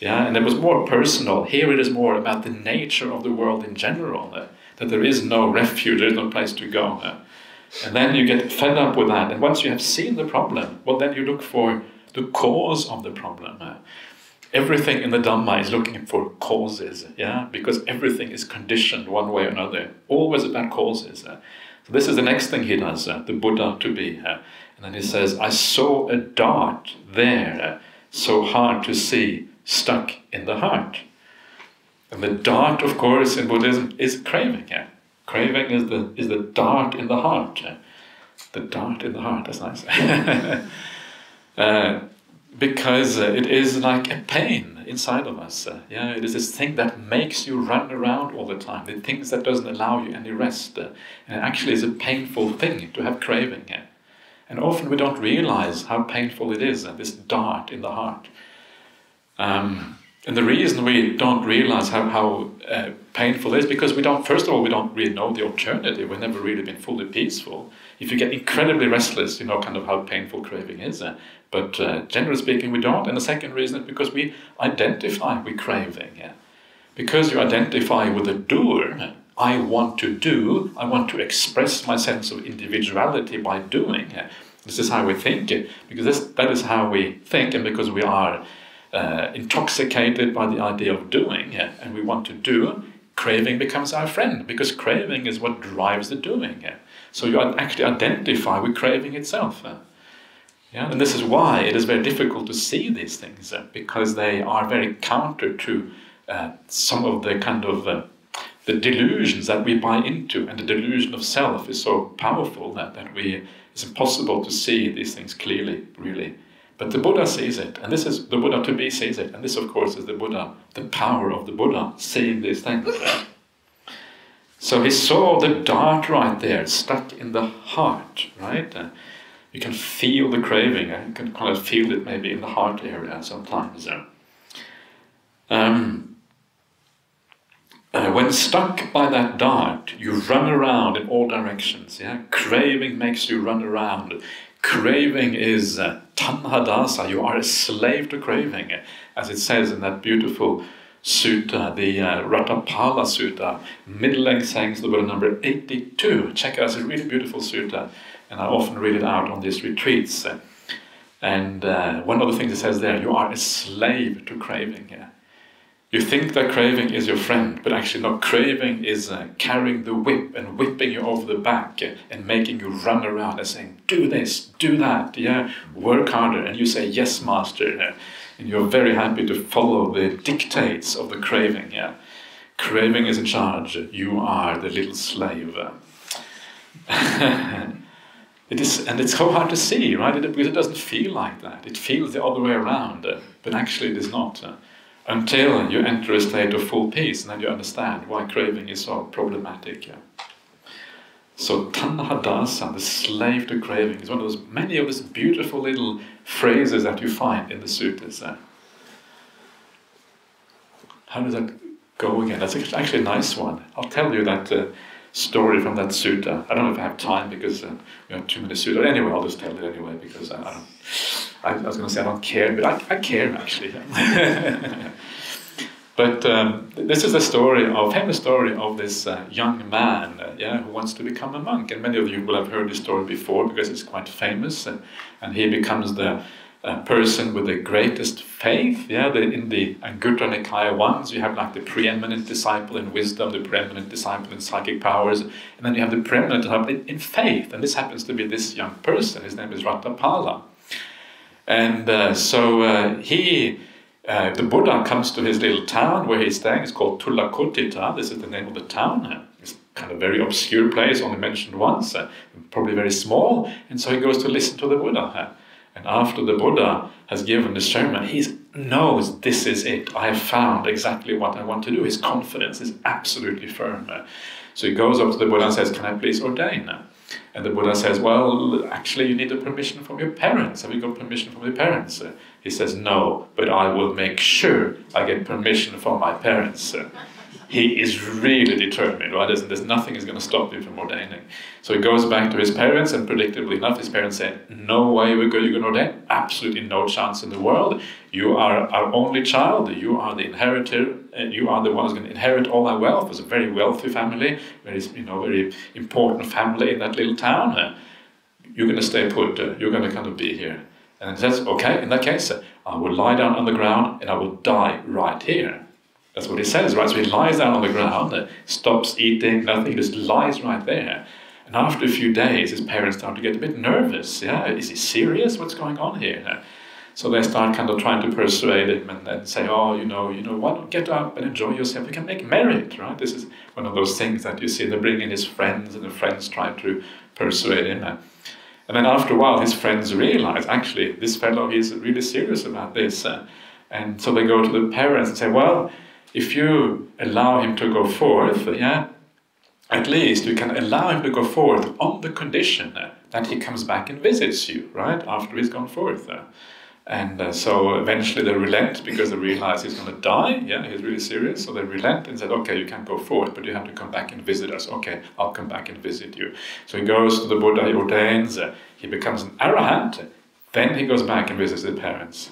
Yeah, and it was more personal. Here it is more about the nature of the world in general. Uh, that there is no refuge. There is no place to go. Uh, and then you get fed up with that. And once you have seen the problem, well, then you look for the cause of the problem. Uh, everything in the Dhamma is looking for causes, yeah, because everything is conditioned one way or another, always about causes. Uh. So this is the next thing he does, uh, the Buddha to be. Uh, and then he says, I saw a dart there, uh, so hard to see, stuck in the heart. And the dart, of course, in Buddhism is craving. Yeah? Craving is the, is the dart in the heart. Yeah? The dart in the heart, that's nice. because uh, it is like a pain inside of us. Uh, yeah, it is this thing that makes you run around all the time. The things that doesn't allow you any rest. Uh, and actually, is a painful thing to have craving. And often we don't realize how painful it is. This dart in the heart. Um, and the reason we don't realize how, how uh, painful it is because we don't, first of all, we don't really know the alternative. We've never really been fully peaceful. If you get incredibly restless, you know kind of how painful craving is. Uh, but uh, generally speaking, we don't. And the second reason is because we identify with craving. Yeah? Because you identify with the doer, I want to do, I want to express my sense of individuality by doing. Yeah? This is how we think, because this, that is how we think, and because we are uh, intoxicated by the idea of doing, yeah, and we want to do, craving becomes our friend, because craving is what drives the doing. So you actually identify with craving itself. Yeah? And this is why it is very difficult to see these things uh, because they are very counter to uh, some of the kind of uh, the delusions that we buy into, and the delusion of self is so powerful that, that we it's impossible to see these things clearly, really. But the Buddha sees it, and this is the Buddha to be sees it, and this, of course, is the Buddha, the power of the Buddha seeing these things. So he saw the dart right there, stuck in the heart, right? You can feel the craving. You can kind of feel it maybe in the heart area sometimes. Um, uh, when stuck by that dart, you run around in all directions. Yeah, craving makes you run around. Craving is uh, tanhadasa. You are a slave to craving, as it says in that beautiful sutta, the uh, Ratthapala Sutta, middle length Buddha number 82. Check it out, it's a really beautiful sutta and I often read it out on these retreats. And uh, one of the things it says there, you are a slave to craving. Yeah? You think that craving is your friend, but actually, no, craving is uh, carrying the whip and whipping you over the back and making you run around and saying, Do this, do that, yeah, work harder. And you say, Yes, master. And you're very happy to follow the dictates of the craving. Yeah? Craving is in charge, you are the little slave. It is, and it's so hard to see, right? It, because it doesn't feel like that. It feels the other way around, uh, but actually it is not. Uh, until you enter a state of full peace, and then you understand why craving is so problematic. Yeah. So tanhadasa, the slave to craving, is one of those many of those beautiful little phrases that you find in the sutras. Uh. How does that go again? That's actually a nice one. I'll tell you that uh, story from that sutta. I don't know if I have time because uh, we have too many sutta. Anyway, I'll just tell it anyway because I, I don't. I, I, was going to say I don't care, but I, I care actually. but um, this is the story of famous story of this uh, young man, uh, yeah, who wants to become a monk. And many of you will have heard this story before because it's quite famous. and he becomes the uh, person with the greatest faith. Yeah, the, in the Anguttara Nikaya ones, you have like the preeminent disciple in wisdom, the preeminent disciple in psychic powers, and then you have the preeminent disciple in, in faith. And this happens to be this young person. His name is Ratapala. And uh, so uh, he, uh, the Buddha comes to his little town where he's staying. It's called Thullakotthita. This is the name of the town. It's kind of a very obscure place, only mentioned once, uh, probably very small. And so he goes to listen to the Buddha. And after the Buddha has given the sermon, he knows this is it. I have found exactly what I want to do. His confidence is absolutely firm. So he goes up to the Buddha and says, Can I please ordain? And the Buddha says, Well, actually, you need a permission from your parents. Have you got permission from your parents? He says, No, but I will make sure I get permission from my parents. He is really determined, right? There's, there's nothing is going to stop him from ordaining. So he goes back to his parents, and predictably enough, his parents say, No way we're going to ordain. Absolutely no chance in the world. You are our only child. You are the inheritor, and you are the one who's going to inherit all our wealth. It's a very wealthy family, very, you know, very important family in that little town. You're going to stay put. You're going to kind of be here. And he says, Okay, in that case, I will lie down on the ground and I will die right here. That's what he says, right? So he lies down on the ground, stops eating, nothing, just lies right there. And after a few days, his parents start to get a bit nervous. Yeah, is he serious? What's going on here? So they start kind of trying to persuade him and, say, oh, you know, you know, why don't get up and enjoy yourself? You can make merit, right? This is one of those things that you see. They bring in his friends, and the friends try to persuade him. And then after a while, his friends realize, actually, this fellow, is really serious about this. And so they go to the parents and say, well, if you allow him to go forth, yeah, at least you can allow him to go forth on the condition that he comes back and visits you, right, after he's gone forth. And uh, so eventually they relent because they realize he's going to die. Yeah, he's really serious. So they relent and said, okay, you can go forth, but you have to come back and visit us. Okay, I'll come back and visit you. So he goes to the Buddha, he ordains, uh, he becomes an arahant. Then he goes back and visits his parents.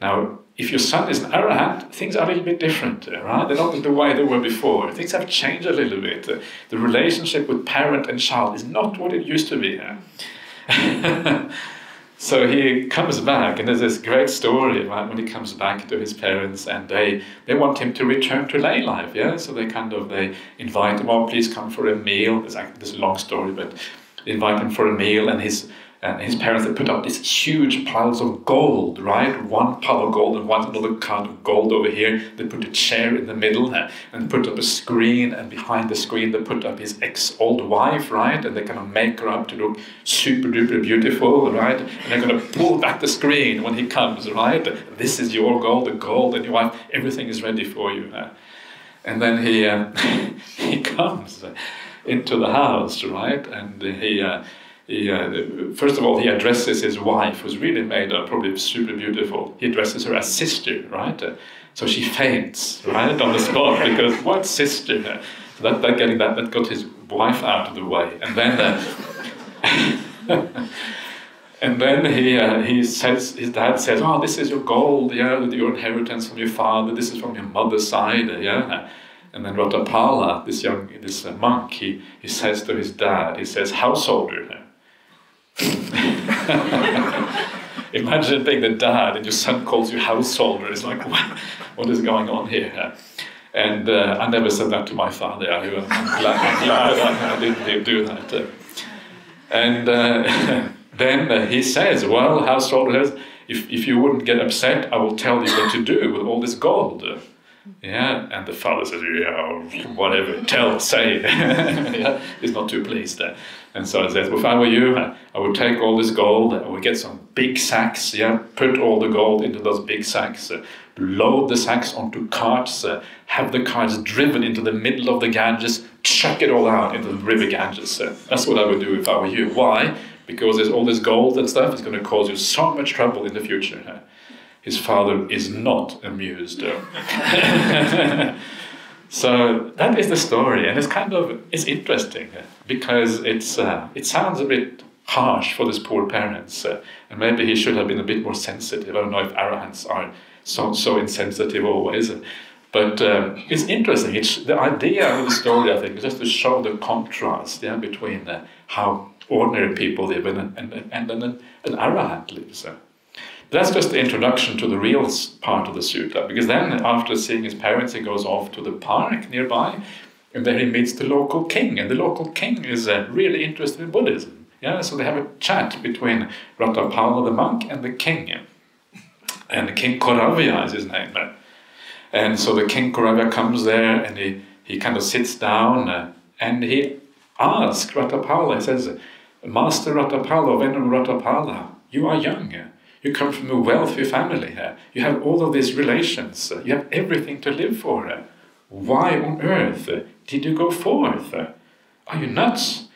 Now, if your son is an arahant, things are a little bit different, uh, right? They're not the way they were before. Things have changed a little bit. Uh, the relationship with parent and child is not what it used to be. so he comes back, and there's this great story right, when he comes back to his parents, and they, they want him to return to lay life. Yeah, so they kind of they invite him. Oh, please come for a meal. There's, this a long story, but invite him for a meal, and his and his parents had put up these huge piles of gold, right? One pile of gold and one another kind of gold over here. They put a chair in the middle uh, and put up a screen, and behind the screen they put up his ex-old wife, right? And they kind of make her up to look super duper beautiful, right? And they're going to pull back the screen when he comes, right? This is your gold, the gold, and your wife. Everything is ready for you. Uh. And then he uh, he comes into the house, right? And he uh, he, uh, first of all, he addresses his wife, who's really made up, probably super beautiful. He addresses her as sister, right? Uh, so she faints, right, on the spot because what sister? Uh, that, that getting that that got his wife out of the way, and then. Uh, and then he, uh, he says, his dad says, "Oh, this is your gold, yeah, your inheritance from your father. This is from your mother's side, yeah." And then Ratapala, this young, this uh, monk, he, he says to his dad, he says, "Householder, Imagine being the dad and your son calls you householder. It's like, what, what is going on here? And uh, I never said that to my father. I, am glad, glad I, didn't do that. And uh, then he says, Well, householder, if, if you wouldn't get upset, I will tell you what to do with all this gold. Yeah, and the father says, yeah, whatever, tell, say. yeah, he's not too pleased. And so he says, well, if I were you, I would take all this gold, I would get some big sacks, yeah, put all the gold into those big sacks, uh, load the sacks onto carts, uh, have the carts driven into the middle of the Ganges, chuck it all out into the river Ganges. Uh, that's what I would do if I were you. Why? Because there's all this gold and stuff, it's going to cause you so much trouble in the future. Uh, his father is not amused. so that is the story, and it's kind of it's interesting because it's uh, it sounds a bit harsh for these poor parents, uh, and maybe he should have been a bit more sensitive. I don't know if arahants are so so insensitive always. But um, it's interesting. It's the idea of the story, I think, is just to show the contrast yeah, between uh, how ordinary people live and, and, and, and an, an arahant lives. That's just the introduction to the real part of the sutta, because then after seeing his parents, he goes off to the park nearby, and there he meets the local king, and the local king is uh, really interested in Buddhism. Yeah, so they have a chat between Ratapala the monk and the king, and the King Koravya is his name. And so the King Koravya comes there, and he he kind of sits down, uh, and he asks Ratapala. He says, "Master Ratapala, Venerable Ratapala, you are young." You come from a wealthy family. here. You have all of these relations. You have everything to live for. Why on earth did you go forth? Are you nuts?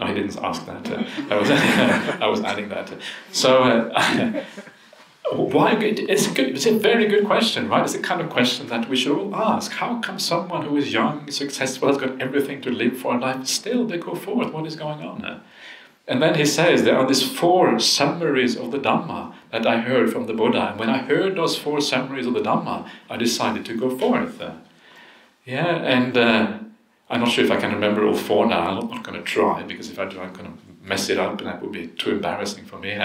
No, he didn't ask that. I was, I was adding that. So, uh, why? It's a, good, it's a very good question, right? It's the kind of question that we should all ask. How come someone who is young, successful, has got everything to live for in life, still they go forward? What is going on? And then he says there are these four summaries of the Dhamma that I heard from the Buddha. And when I heard those four summaries of the Dhamma, I decided to go forth. Yeah, and uh, I'm not sure if I can remember all four now. I'm not going to try because if I do, I'm going to mess it up and that would be too embarrassing for me.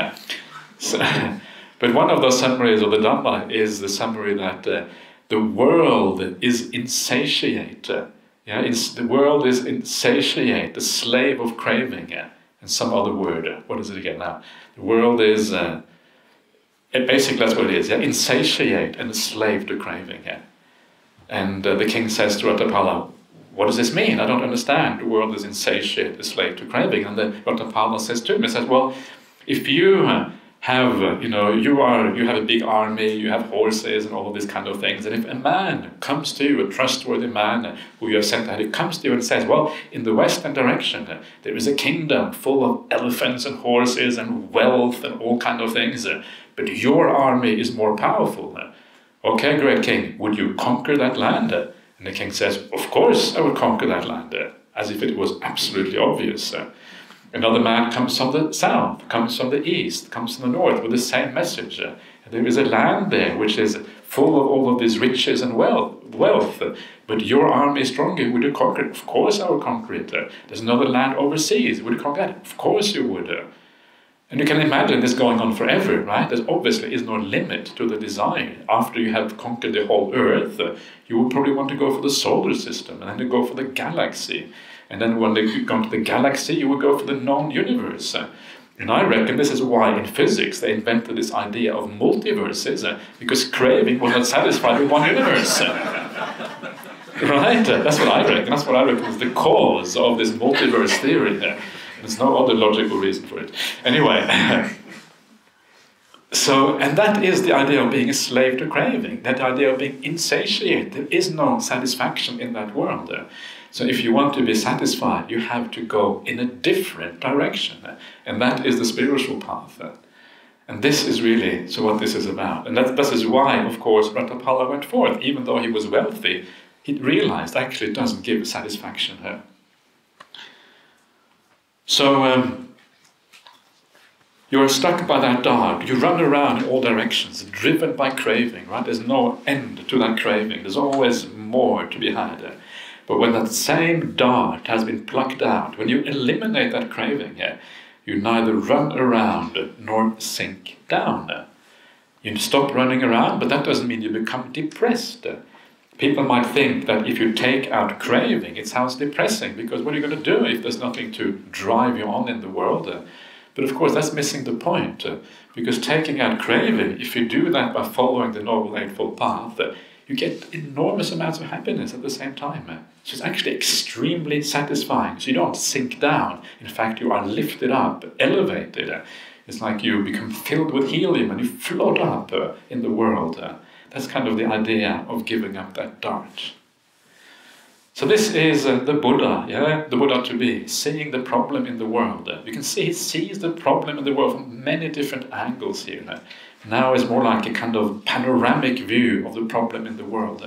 So, but one of those summaries of the Dhamma is the summary that uh, the world is insatiate. yeah, the world is insatiate, the slave of craving. Yeah? And some other word. What is it again now? The world is. Uh, basically, that's what it is. Yeah? Insatiate and a slave to craving. Yeah? And uh, the king says to Ratapala, what does this mean? I don't understand. The world is insatiate, a slave to craving. And the Ratapala says to him, he says, well, if you uh, have, you know, you are, you have a big army, you have horses and all of these kind of things. And if a man comes to you, a trustworthy man who you have sent ahead, he comes to you and says, well, in the western direction, there is a kingdom full of elephants and horses and wealth and all kind of things. But your army is more powerful. Okay, great king, would you conquer that land? And the king says, Of course I will conquer that land, as if it was absolutely obvious. Another man comes from the south, comes from the east, comes from the north with the same message. There is a land there which is full of all of these riches and wealth, wealth. But your army is stronger. Would you conquer it? Of course I will conquer it. There's another land overseas. Would you conquer it? Of course you would. And you can imagine this going on forever, right? There obviously is no limit to the desire. After you have conquered the whole earth, you will probably want to go for the solar system and then to go for the galaxy. And then when they come to the galaxy, you will go for the non universe. And I reckon this is why in physics they invented this idea of multiverses, uh, because craving was not satisfied with one universe. right? That's what I reckon. That's what I reckon is the cause of this multiverse theory. There's no other logical reason for it. Anyway, so, and that is the idea of being a slave to craving, that idea of being insatiate. There is no satisfaction in that world. So, if you want to be satisfied, you have to go in a different direction, and that is the spiritual path. And this is really so what this is about. And that, this is why, of course, Ratapala went forth. Even though he was wealthy, he realized actually it doesn't give satisfaction here. So um, you're stuck by that dart. You run around in all directions, driven by craving, right? There's no end to that craving. There's always more to be had. But when that same dart has been plucked out, when you eliminate that craving, you neither run around nor sink down. You stop running around, but that doesn't mean you become depressed. People might think that if you take out craving, it sounds depressing because what are you going to do if there's nothing to drive you on in the world? But of course, that's missing the point uh, because taking out craving, if you do that by following the Noble Eightfold Path, uh, you get enormous amounts of happiness at the same time. Uh, so it's actually extremely satisfying. So you don't sink down. In fact, you are lifted up, elevated. It's like you become filled with helium and you float up in the world. That's kind of the idea of giving up that dart. So this is uh, the Buddha, yeah, the Buddha to be, seeing the problem in the world. You can see he sees the problem in the world from many different angles here. Now it's more like a kind of panoramic view of the problem in the world.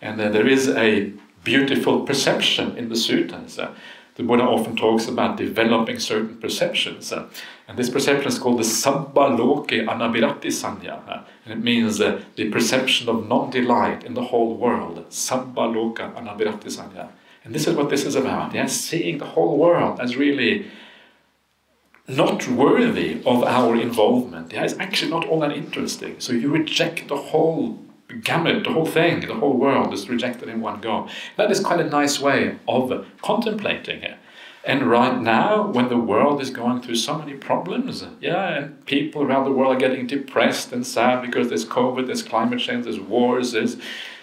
And uh, there is a beautiful perception in the suttas. The Buddha often talks about developing certain perceptions. And this perception is called the Sabbaloke Anabhirati Sanya. Uh, and it means uh, the perception of non delight in the whole world. Sabbaloka Anabhirati Sanya. And this is what this is about. Yeah? Seeing the whole world as really not worthy of our involvement. Yeah? It's actually not all that interesting. So you reject the whole gamut, the whole thing, the whole world is rejected in one go. That is quite a nice way of contemplating it. And right now, when the world is going through so many problems, yeah, and people around the world are getting depressed and sad because there's COVID, there's climate change, there's wars, there's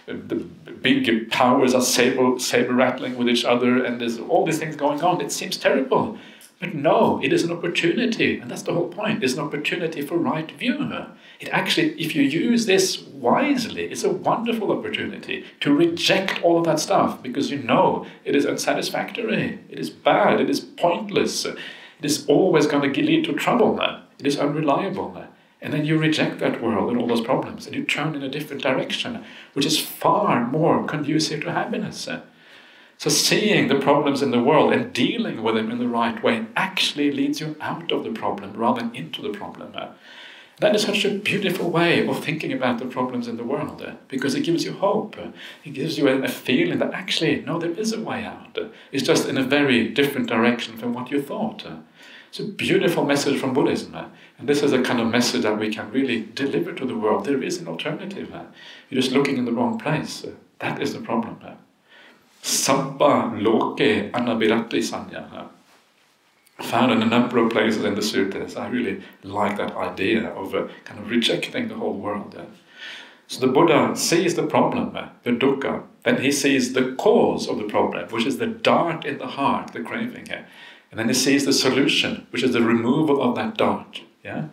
uh, the big powers are saber, saber rattling with each other, and there's all these things going on. It seems terrible. But no, it is an opportunity, and that's the whole point. It's an opportunity for right view. It actually, if you use this wisely, it's a wonderful opportunity to reject all of that stuff because you know it is unsatisfactory, it is bad, it is pointless, it is always going to lead to trouble, it is unreliable. And then you reject that world and all those problems and you turn in a different direction, which is far more conducive to happiness. So, seeing the problems in the world and dealing with them in the right way actually leads you out of the problem rather than into the problem. Uh, that is such a beautiful way of thinking about the problems in the world uh, because it gives you hope. It gives you a, feeling that actually, no, there is a way out. It's just in a very different direction from what you thought. It's a beautiful message from Buddhism. Uh, and this is a kind of message that we can really deliver to the world. There is an alternative. You're just looking in the wrong place. That is the problem. Sabba loke anabhirati found in a number of places in the sutras. I really like that idea of uh, kind of rejecting the whole world. Uh. So the Buddha sees the problem, the dukkha, then he sees the cause of the problem, which is the dart in the heart, the craving. Uh, and then he sees the solution, which is the removal of that dart. Yeah?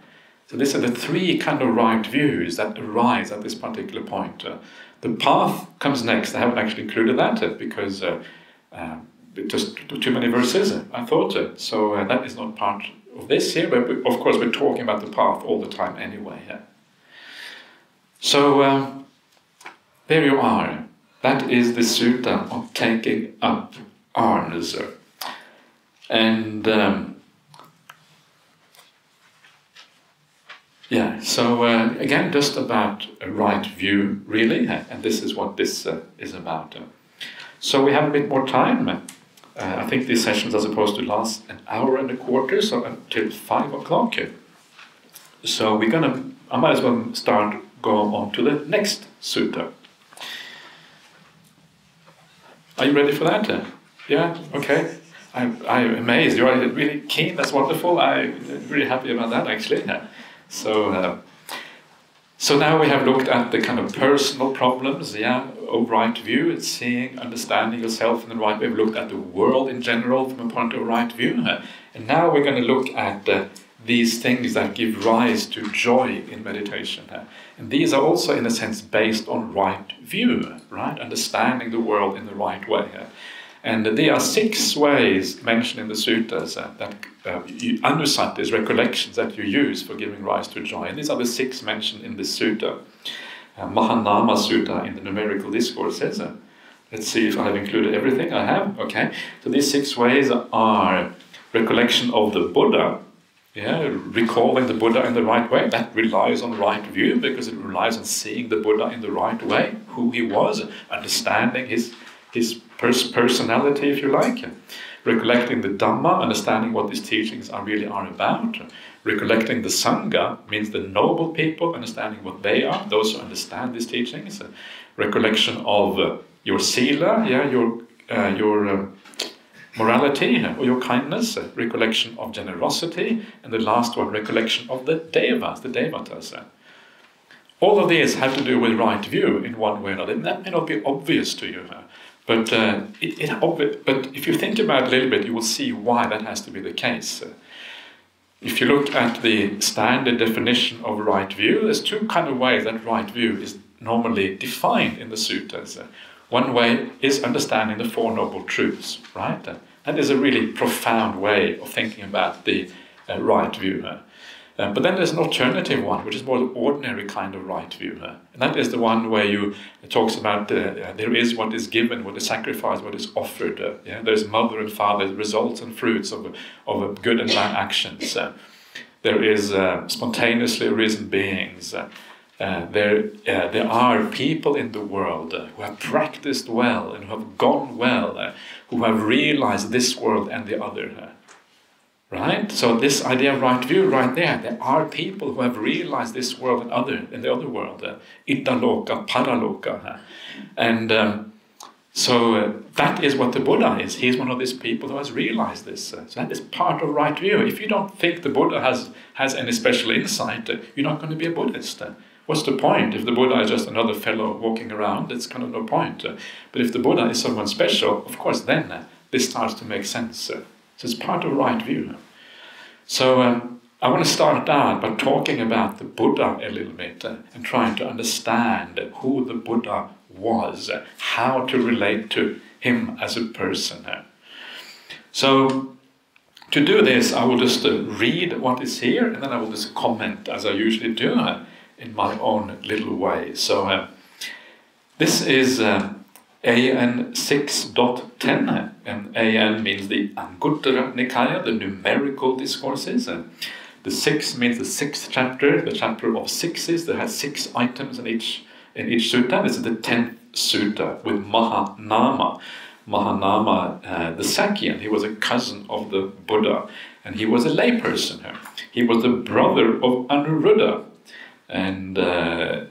So these are the three kind of right views that arise at this particular point. Uh, the path comes next. I haven't actually included that uh, because uh, um, just too many verses, I thought. So uh, that is not part of this here, but of course we're talking about the path all the time anyway. Yeah. So um, there you are. That is the sutta of taking up arms. And um, yeah, so uh, again, just about a right view, really, and this is what this uh, is about. So we have a bit more time. Uh, I think these sessions are supposed to last an hour and a quarter, so until five o'clock. So we're gonna, I might as well start going on to the next sutta. Are you ready for that? Yeah, okay. I'm, I'm amazed. You are really keen. That's wonderful. I'm really happy about that, actually. So, uh, so now we have looked at the kind of personal problems, yeah, of right view. It's seeing, understanding yourself in the right way. We've looked at the world in general from a point of right view. And now we're going to look at uh, these things that give rise to joy in meditation. And these are also, in a sense, based on right view, right? Understanding the world in the right way. And there are six ways mentioned in the sutras that uh, anussatis, recollections that you use for giving rise to joy. And these are the six mentioned in this sutta. Uh, Mahanama Sutta in the numerical discourse says uh, Let's see if I've included everything I have. Okay, so these six ways are recollection of the Buddha, yeah, recalling the Buddha in the right way. That relies on right view because it relies on seeing the Buddha in the right way, who he was, understanding his his pers- personality, if you like. Recollecting the Dhamma, understanding what these teachings are really are about. Recollecting the Sangha means the noble people, understanding what they are, those who understand these teachings. Recollection of uh, your sila, yeah, your uh, your um, morality or your kindness, recollection of generosity, and the last one, recollection of the devas, the devatas. All of these have to do with right view in one way or another. That may not be obvious to you. But, uh, it, it, but if you think about it a little bit, you will see why that has to be the case. If you look at the standard definition of right view, there's two kind of ways that right view is normally defined in the sutras. One way is understanding the Four Noble Truths, right? That is a really profound way of thinking about the uh, right view. Uh, but then there's an alternative one, which is more the ordinary kind of right view. Uh, and that is the one where you talks about uh, there is what is given, what is sacrificed, what is offered. Uh, yeah? There's mother and father, results and fruits of, of good and bad actions. Uh, there is uh, spontaneously arisen beings. there, there are people in the world who have practiced well and who have gone well, who have realized this world and the other. Right? So this idea of right view right there, there are people who have realized this world and other in the other world, uh, Paraloka. And um, so uh, that is what the Buddha is. He's one of these people who has realized this. Uh, so that is part of right view. If you don't think the Buddha has, has any special insight, uh, you're not going to be a Buddhist. Uh. what's the point? If the Buddha is just another fellow walking around, it's kind of no point. Uh. but if the Buddha is someone special, of course, then this starts to make sense. So it's part of right view. So um, I want to start out by talking about the Buddha a little bit uh, and trying to understand who the Buddha was, uh, how to relate to him as a person. Uh. So to do this, I will just uh, read what is here and then I will just comment as I usually do uh, in my own little way. So uh, this is uh, AN 6.10 and AN means the Anguttara Nikaya, the numerical discourses. Uh, the six means the sixth chapter, the chapter of sixes that has six items in each in each sutta. This is the tenth sutta with Mahanama. Mahanama uh, the Sakyan. He was a cousin of the Buddha, and he was a layperson. He was the brother of Anuruddha, and uh,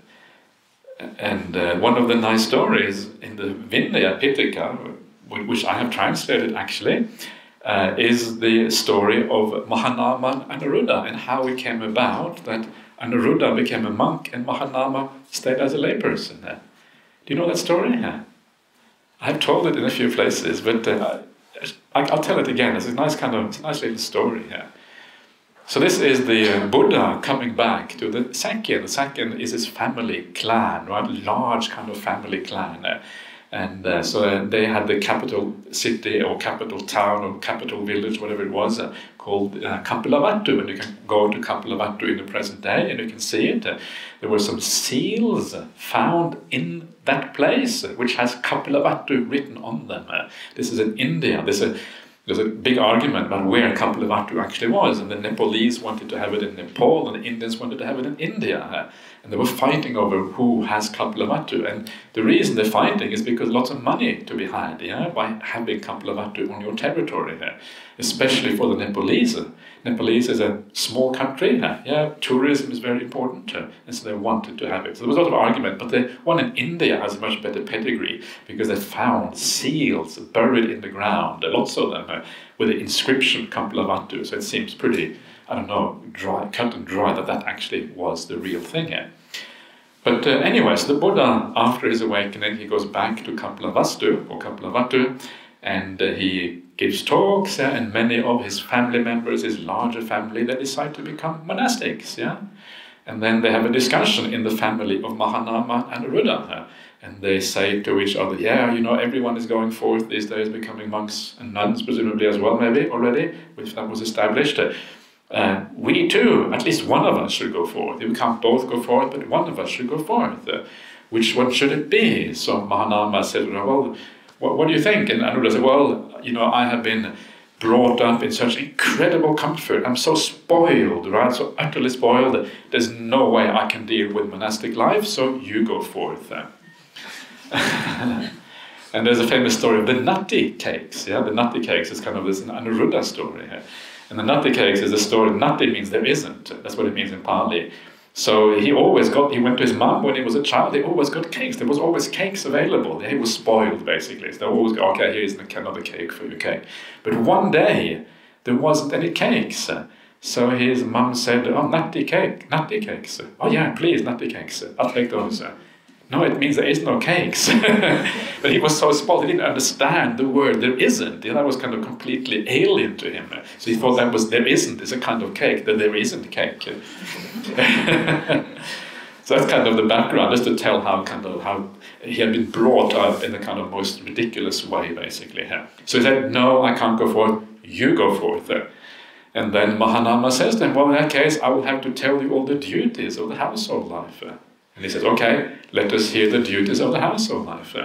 and uh, one of the nice stories in the Vinaya Pitaka, which I have translated actually, uh, is the story of Mahanama and Anuruddha and how it came about that Anuruddha became a monk and Mahanama stayed as a layperson. Uh, do you know that story? I've told it in a few places, but uh, I, will tell it again. It's a nice kind of, it's a nice little story here. So this is the uh, Buddha coming back to the Sakya. The Sakya is his family clan, right? Large kind of family clan. Uh, and uh, so uh, they had the capital city or capital town or capital village, whatever it was, uh, called uh. And you can go to Kapilavatthu in the present day and you can see it. There were some seals found in that place which has Kapilavatthu written on them. This is in India. There's a, there's a big argument about where Kapilavatthu actually was. And the Nepalese wanted to have it in Nepal and the Indians wanted to have it in India. And they were fighting over who has Kapilavatthu. And the reason they're fighting is because lots of money to be had yeah, by having Kapilavatthu on your territory here, especially for the Nepalese. Nepalese is a small country, yeah, tourism is very important, and so they wanted to have it. So there was a lot of argument, but the one in India has a much better pedigree because they found seals buried in the ground, lots of them, uh, with the inscription Kapilavatthu, so it seems pretty I don't know, dry, cut and dry that that actually was the real thing here. But uh, anyways, the Buddha, after his awakening, he goes back to Kapilavastu or Kapilavatthu, and uh, he gives talks, uh, and many of his family members, his larger family, they decide to become monastics, yeah. And then they have a discussion in the family of Mahanama and Anuruddha, and they say to each other, "Yeah, you know, everyone is going forth these days, becoming monks and nuns, presumably as well, maybe already, which that was established." Uh, we too, at least one of us should go forth. We can't both go forth, but one of us should go forth. Uh, which one should it be? So Mahanama said, well, what, what do you think? And Anuruddha said, well, you know, I have been brought up in such incredible comfort. I'm so spoiled, right? So utterly spoiled. There's no way I can deal with monastic life, so you go forth. and there's a famous story of the natthi cakes. Yeah, the natthi cakes is kind of this Anuruddha story. And the cakes is a story. Natthi means there isn't. That's what it means in Pali. So he always got, he went to his mum when he was a child, he always got cakes. There was always cakes available. He was spoiled, basically. So they always go, okay, here's another cake for you, cake. But one day, there wasn't any cakes. So his mum said, oh, natthi cake, natthi cakes. Oh yeah, please, natthi cakes. I'll take those. No, it means there is no cakes. but he was so spoiled, he didn't understand the word there isn't. that was kind of completely alien to him. So he thought that was there isn't is a kind of cake, that there isn't cake. so that's kind of the background, just to tell how kind of how he had been brought up in the kind of most ridiculous way, basically. So he said, No, I can't go forth, you go forth. And then Mahanama says to him, Well, in that case, I will have to tell you all the duties of the household life. And he says, okay, let us hear the duties of the household life.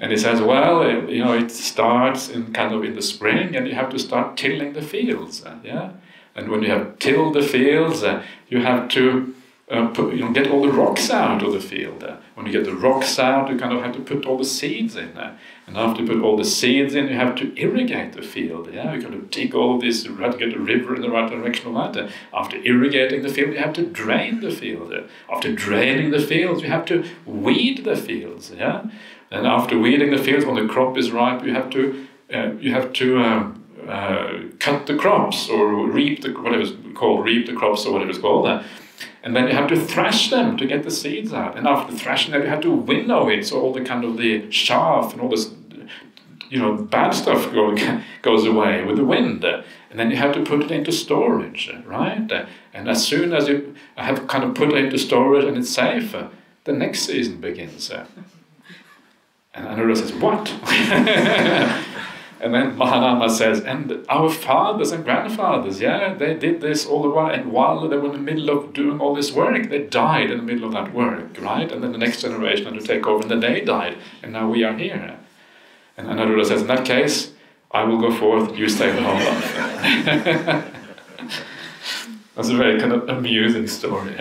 And he says, well, you know, it starts in kind of in the spring, and you have to start tilling the fields. Yeah, and when you have tilled the fields, uh, you have to uh, put, you know, get all the rocks out of the field. When you get the rocks out, you kind of have to put all the seeds in. there. and after you put all the seeds in, you have to irrigate the field. Yeah, you kind of dig all this, you have to get the river in the right direction. All that. After irrigating the field, you have to drain the field. After draining the fields, you have to weed the fields. Yeah, and after weeding the fields, when the crop is ripe, you have to uh, you have to um, uh, cut the crops or reap the whatever it's called, reap the crops or whatever it's called. Uh, and then you have to thrash them to get the seeds out. And after thrashing them, you have to winnow it, so all the kind of the chaff and all this, you know, bad stuff go, goes away with the wind. And then you have to put it into storage, right? And as soon as you have kind of put it into storage and it's safe, the next season begins. And Anuruddha says, What? And then Mahanama says, and our fathers and grandfathers, yeah, they did this all the while, and while they were in the middle of doing all this work, they died in the middle of that work, right? And then the next generation had to take over, and then they died, and now we are here. And Anuruddha says, in that case, I will go forth, you stay life. That's a very kind of amusing story.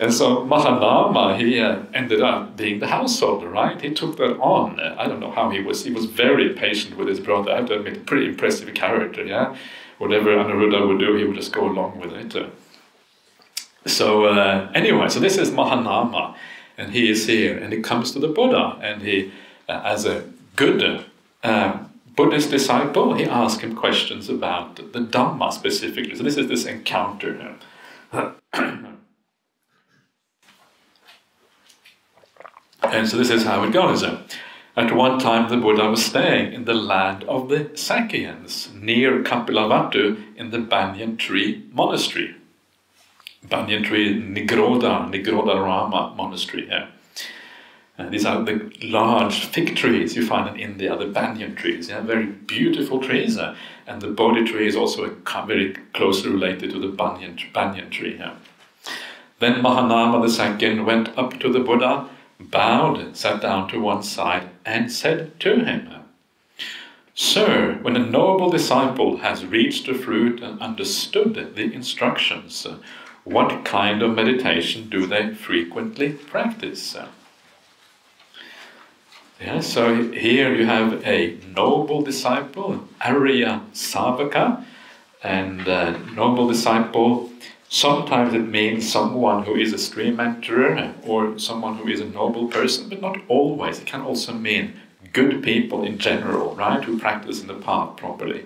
And so Mahanama, he uh, ended up being the householder, right? He took that on. I don't know how he was. He was very patient with his brother. I have to admit, pretty impressive character, yeah? Whatever Anuruddha would do, he would just go along with it. So uh, anyway, so this is Mahanama, and he is here, and he comes to the Buddha, and he, uh, as a good uh, Buddhist disciple, he asks him questions about the Dhamma specifically. So this is this encounter. And so this is how it goes. At one time, the Buddha was staying in the land of the Sakyans, near Kapilavatthu in the Banyan Tree Monastery. Banyan Tree Nigrodha, Nigrodharama Monastery. Yeah. And these are the large fig trees you find in India, the banyan trees. Yeah, very beautiful trees. Uh, and the Bodhi tree is also very closely related to the banyan, banyan tree. Yeah. Then Mahanama II went up to the Buddha bowed, sat down to one side, and said to him, Sir, when a noble disciple has reached the fruit and understood the instructions, what kind of meditation do they frequently practice? Yeah, so here you have a noble disciple, Arya Savaka, and a noble disciple Sometimes it means someone who is a stream enterer or someone who is a noble person, but not always. It can also mean good people in general, right, who practice in the path properly.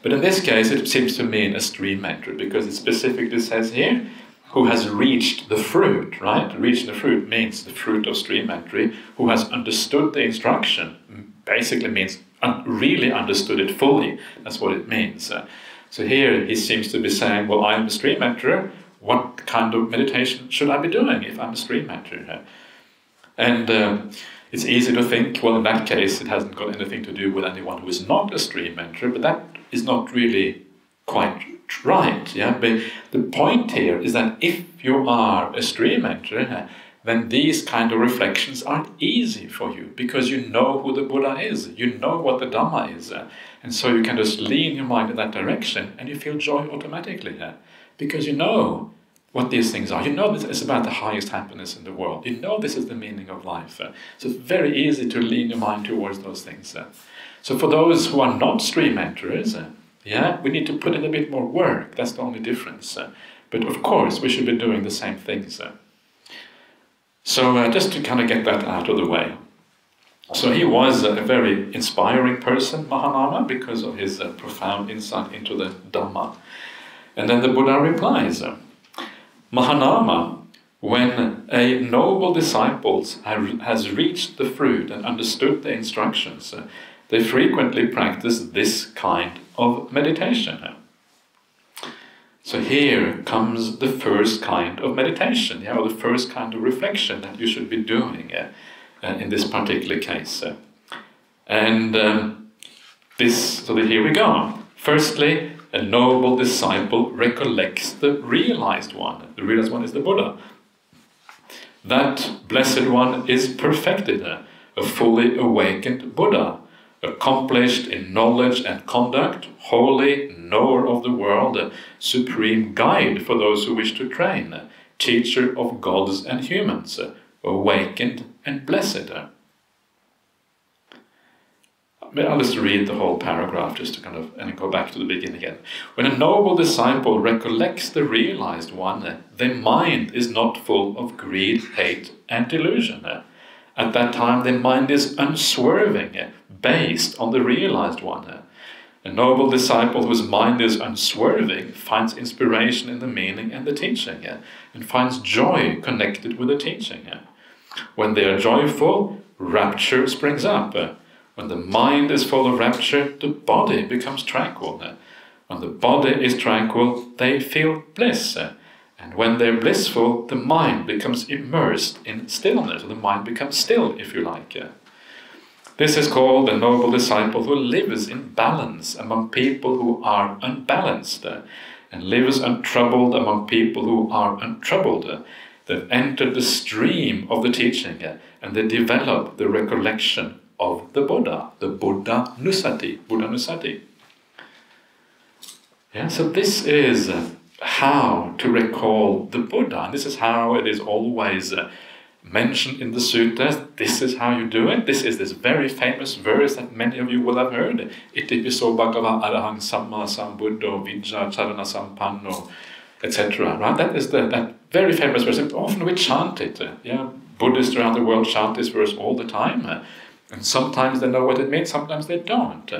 But in this case, it seems to mean a stream enterer because it specifically says here who has reached the fruit, right? Reaching the fruit means the fruit of stream entry, who has understood the instruction, basically means un- really understood it fully. That's what it means. Uh, so here he seems to be saying, well, I'm a stream enterer. What kind of meditation should I be doing if I'm a stream enterer? And uh, it's easy to think, well, in that case, it hasn't got anything to do with anyone who is not a stream enterer, but that is not really quite right. Yeah, but the point here is that if you are a stream enterer, then these kind of reflections aren't easy for you because you know who the Buddha is, you know what the Dhamma is, uh, and so you can just lean your mind in that direction and you feel joy automatically because you know what these things are. You know this is about the highest happiness in the world. You know this is the meaning of life. Uh, so it's very easy to lean your mind towards those things. Uh. So for those who are not stream enterers, yeah, we need to put in a bit more work. That's the only difference. But of course, we should be doing the same things. So uh, just to kind of get that out of the way. So he was a very inspiring person, Mahanama, because of his uh, profound insight into the Dhamma. And then the Buddha replies, Mahanama, when a noble disciple has reached the fruit and understood the instructions, uh, they frequently practice this kind of meditation. So here comes the first kind of meditation, yeah, or the first kind of reflection that you should be doing uh, uh, in this particular case. Uh, and um, this, so here we go. Firstly, a noble disciple recollects the realized one. The realized one is the Buddha. That blessed one is perfected, uh, a fully awakened Buddha accomplished in knowledge and conduct, holy, knower of the world, supreme guide for those who wish to train, teacher of gods and humans, awakened and blessed. I'll just read the whole paragraph just to kind of and go back to the beginning again. When a noble disciple recollects the realized one, their mind is not full of greed, hate, and delusion. At that time, their mind is unswerving, based on the realized one. A noble disciple whose mind is unswerving finds inspiration in the meaning and the teaching, and finds joy connected with the teaching. When they are joyful, rapture springs up. Uh. When the mind is full of rapture, the body becomes tranquil. When the body is tranquil, they feel bliss. Uh. And when they're blissful, the mind becomes immersed in stillness, the mind becomes still, if you like. This is called a noble disciple who lives in balance among people who are unbalanced, and lives untroubled among people who are untroubled. They've entered the stream of the teaching and they develop the recollection of the Buddha, the Buddhanusati, Buddha Nusati. Yeah, so this is how to recall the Buddha, and this is how it is always mentioned in the suttas. This is how you do it. This is this very famous verse that many of you will have heard. Itipiso bhagava arahang samma sambuddho vijja charana sampanno, etc. Right? That is the that very famous verse. Often we chant it. Yeah, Buddhists around the world chant this verse all the time. And sometimes they know what it means, sometimes they don't.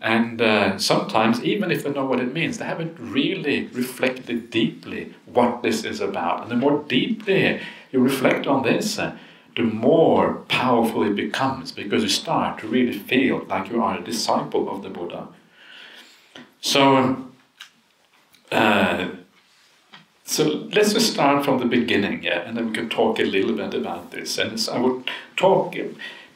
And uh, sometimes, even if they know what it means, they haven't really reflected deeply what this is about. And the more deeply you reflect on this, uh, the more powerful it becomes because you start to really feel like you are a disciple of the Buddha. So, uh, so let's just start from the beginning, yeah, and then we can talk a little bit about this. And I would talk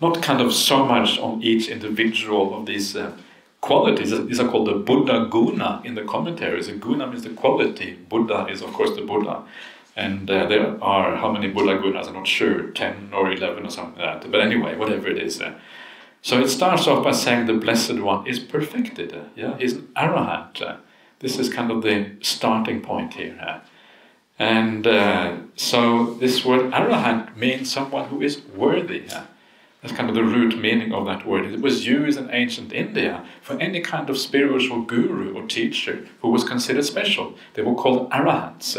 not kind of so much on each individual of these uh, qualities. These are called the Buddha guna in the commentaries. A guna means the quality. Buddha is, of course, the Buddha. And uh, there are how many Buddha gunas? I'm not sure, 10 or 11 or something like that. But anyway, whatever it is. Uh, so it starts off by saying the Blessed One is perfected. Uh, yeah, he's an arahant. Uh, this is kind of the starting point here. And uh, so this word arahant means someone who is worthy. That's kind of the root meaning of that word. It was used in ancient India for any kind of spiritual guru or teacher who was considered special. They were called arahants.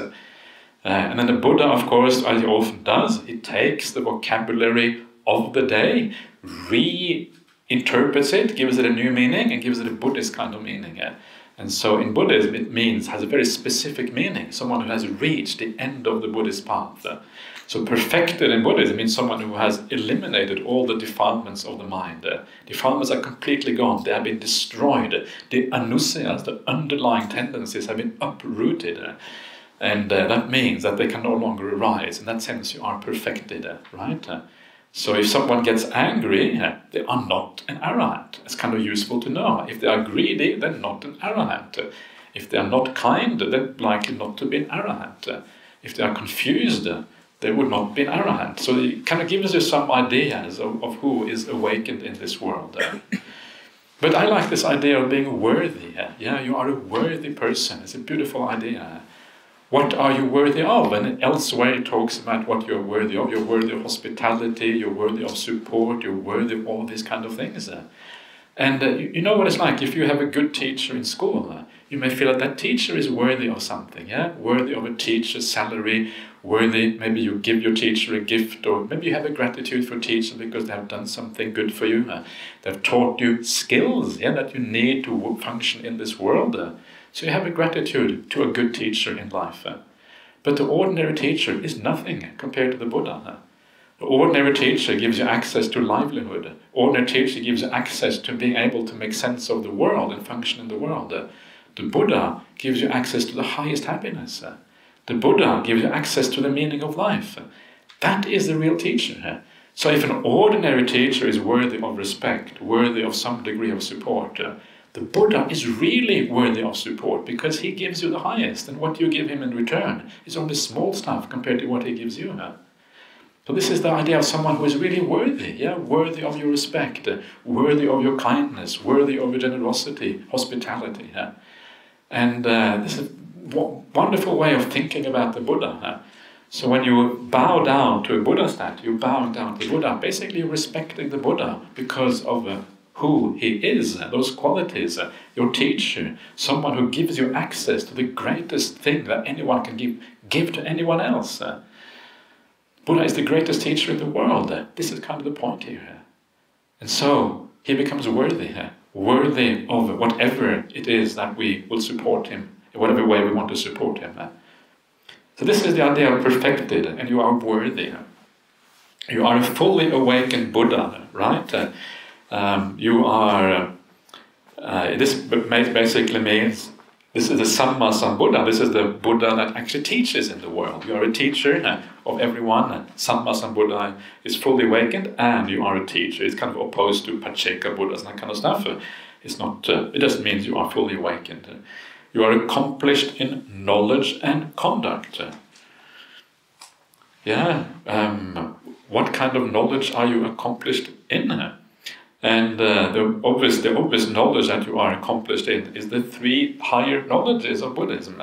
Uh, and then the Buddha, of course, as he often does, he takes the vocabulary of the day, reinterprets it, gives it a new meaning, and gives it a Buddhist kind of meaning. Uh, and so in Buddhism, it means, has a very specific meaning, someone who has reached the end of the Buddhist path. Uh, so perfected in Buddhism means someone who has eliminated all the defilements of the mind. The defilements are completely gone. They have been destroyed. The anusayas, the underlying tendencies, have been uprooted. And uh, that means that they can no longer arise. In that sense, you are perfected, right? So if someone gets angry, they are not an arahant. It's kind of useful to know. If they are greedy, they're not an arahant. If they are not kind, they're likely not to be an arahant. If they are confused, they would not be an arahant. So it kind of gives you some ideas of, of who is awakened in this world. Uh. But I like this idea of being worthy. Uh. Yeah, you are a worthy person. It's a beautiful idea. What are you worthy of? And elsewhere it talks about what you're worthy of. You're worthy of hospitality, you're worthy of support, you're worthy of all these kind of things. Uh. And uh, you, know what it's like if you have a good teacher in school. Uh, you may feel that that teacher is worthy of something, yeah, worthy of a teacher's salary, worthy. Maybe you give your teacher a gift, or maybe you have a gratitude for teacher because they have done something good for you. Uh, they've taught you skills, yeah, that you need to function in this world. So you have a gratitude to a good teacher in life. Uh. But the ordinary teacher is nothing compared to the Buddha. Uh. The ordinary teacher gives you access to livelihood. Ordinary teacher gives you access to being able to make sense of the world and function in the world. Uh. The Buddha gives you access to the highest happiness. The Buddha gives you access to the meaning of life. That is the real teacher. So if an ordinary teacher is worthy of respect, worthy of some degree of support, the Buddha is really worthy of support because he gives you the highest, and what you give him in return is only small stuff compared to what he gives you. So this is the idea of someone who is really worthy, yeah, worthy of your respect, worthy of your kindness, worthy of your generosity, hospitality. Yeah? And uh, this is a wonderful way of thinking about the Buddha. So when you bow down to a Buddha statue, you bow down to the Buddha. Basically, respecting the Buddha because of uh, who he is, those qualities. Your teacher, someone who gives you access to the greatest thing that anyone can give, give to anyone else. Buddha is the greatest teacher in the world. This is kind of the point here. And so he becomes worthy, worthy of whatever it is that we will support him in whatever way we want to support him. So this is the idea of perfected, and you are worthy. You are a fully awakened Buddha, right? Uh, um, you are. Uh, this basically means this is the Samma Sambuddha. This is the Buddha that actually teaches in the world. You are a teacher uh, of everyone. Uh, Samma Sambuddha is fully awakened, and you are a teacher. It's kind of opposed to Pacceka Buddhas and that kind of stuff. Uh, it's not. Uh, it doesn't mean you are fully awakened. Uh, you are accomplished in knowledge and conduct. Uh, yeah. Um, what kind of knowledge are you accomplished in? And uh, the obvious, the obvious knowledge that you are accomplished in is the three higher knowledges of Buddhism.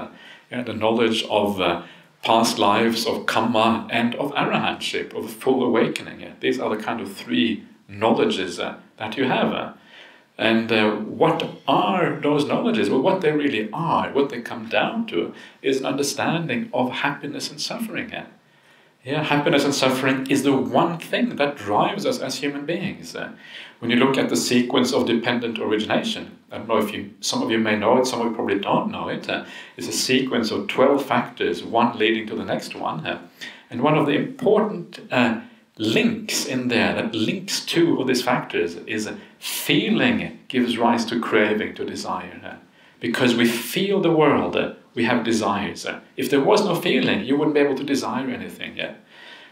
Yeah, the knowledge of uh, past lives, of karma, and of arahantship, of full awakening. Yeah. These are the kind of three knowledges uh, that you have. Uh. And uh, what are those knowledges? Well, what they really are, what they come down to, is an understanding of happiness and suffering. Yeah. Happiness and suffering is the one thing that drives us as human beings. Uh, when you look at the sequence of dependent origination, I don't know if you, some of you may know it, some of you probably don't know it. Uh, it's a sequence of 12 factors, one leading to the next one. Uh, and one of the important uh, links in there that links two of these factors is feeling gives rise to craving, to desire. Uh, because we feel the world, uh, we have desires. If there was no feeling, you wouldn't be able to desire anything. Yeah?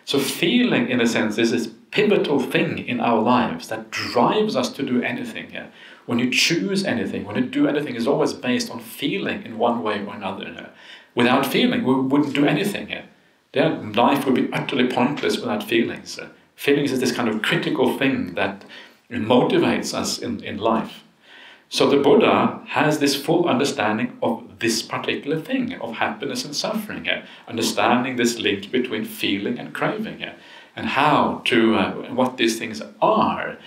So, feeling, in a sense, is this pivotal thing in our lives that drives us to do anything. Yeah? When you choose anything, when you do anything, is always based on feeling in one way or another. Yeah? Without feeling, we wouldn't do anything. Yeah? Then life would be utterly pointless without feelings. Feelings is this kind of critical thing that motivates us in, in life. So the Buddha has this full understanding of this particular thing, of happiness and suffering, understanding this link between feeling and craving, and how to, uh, what these things are,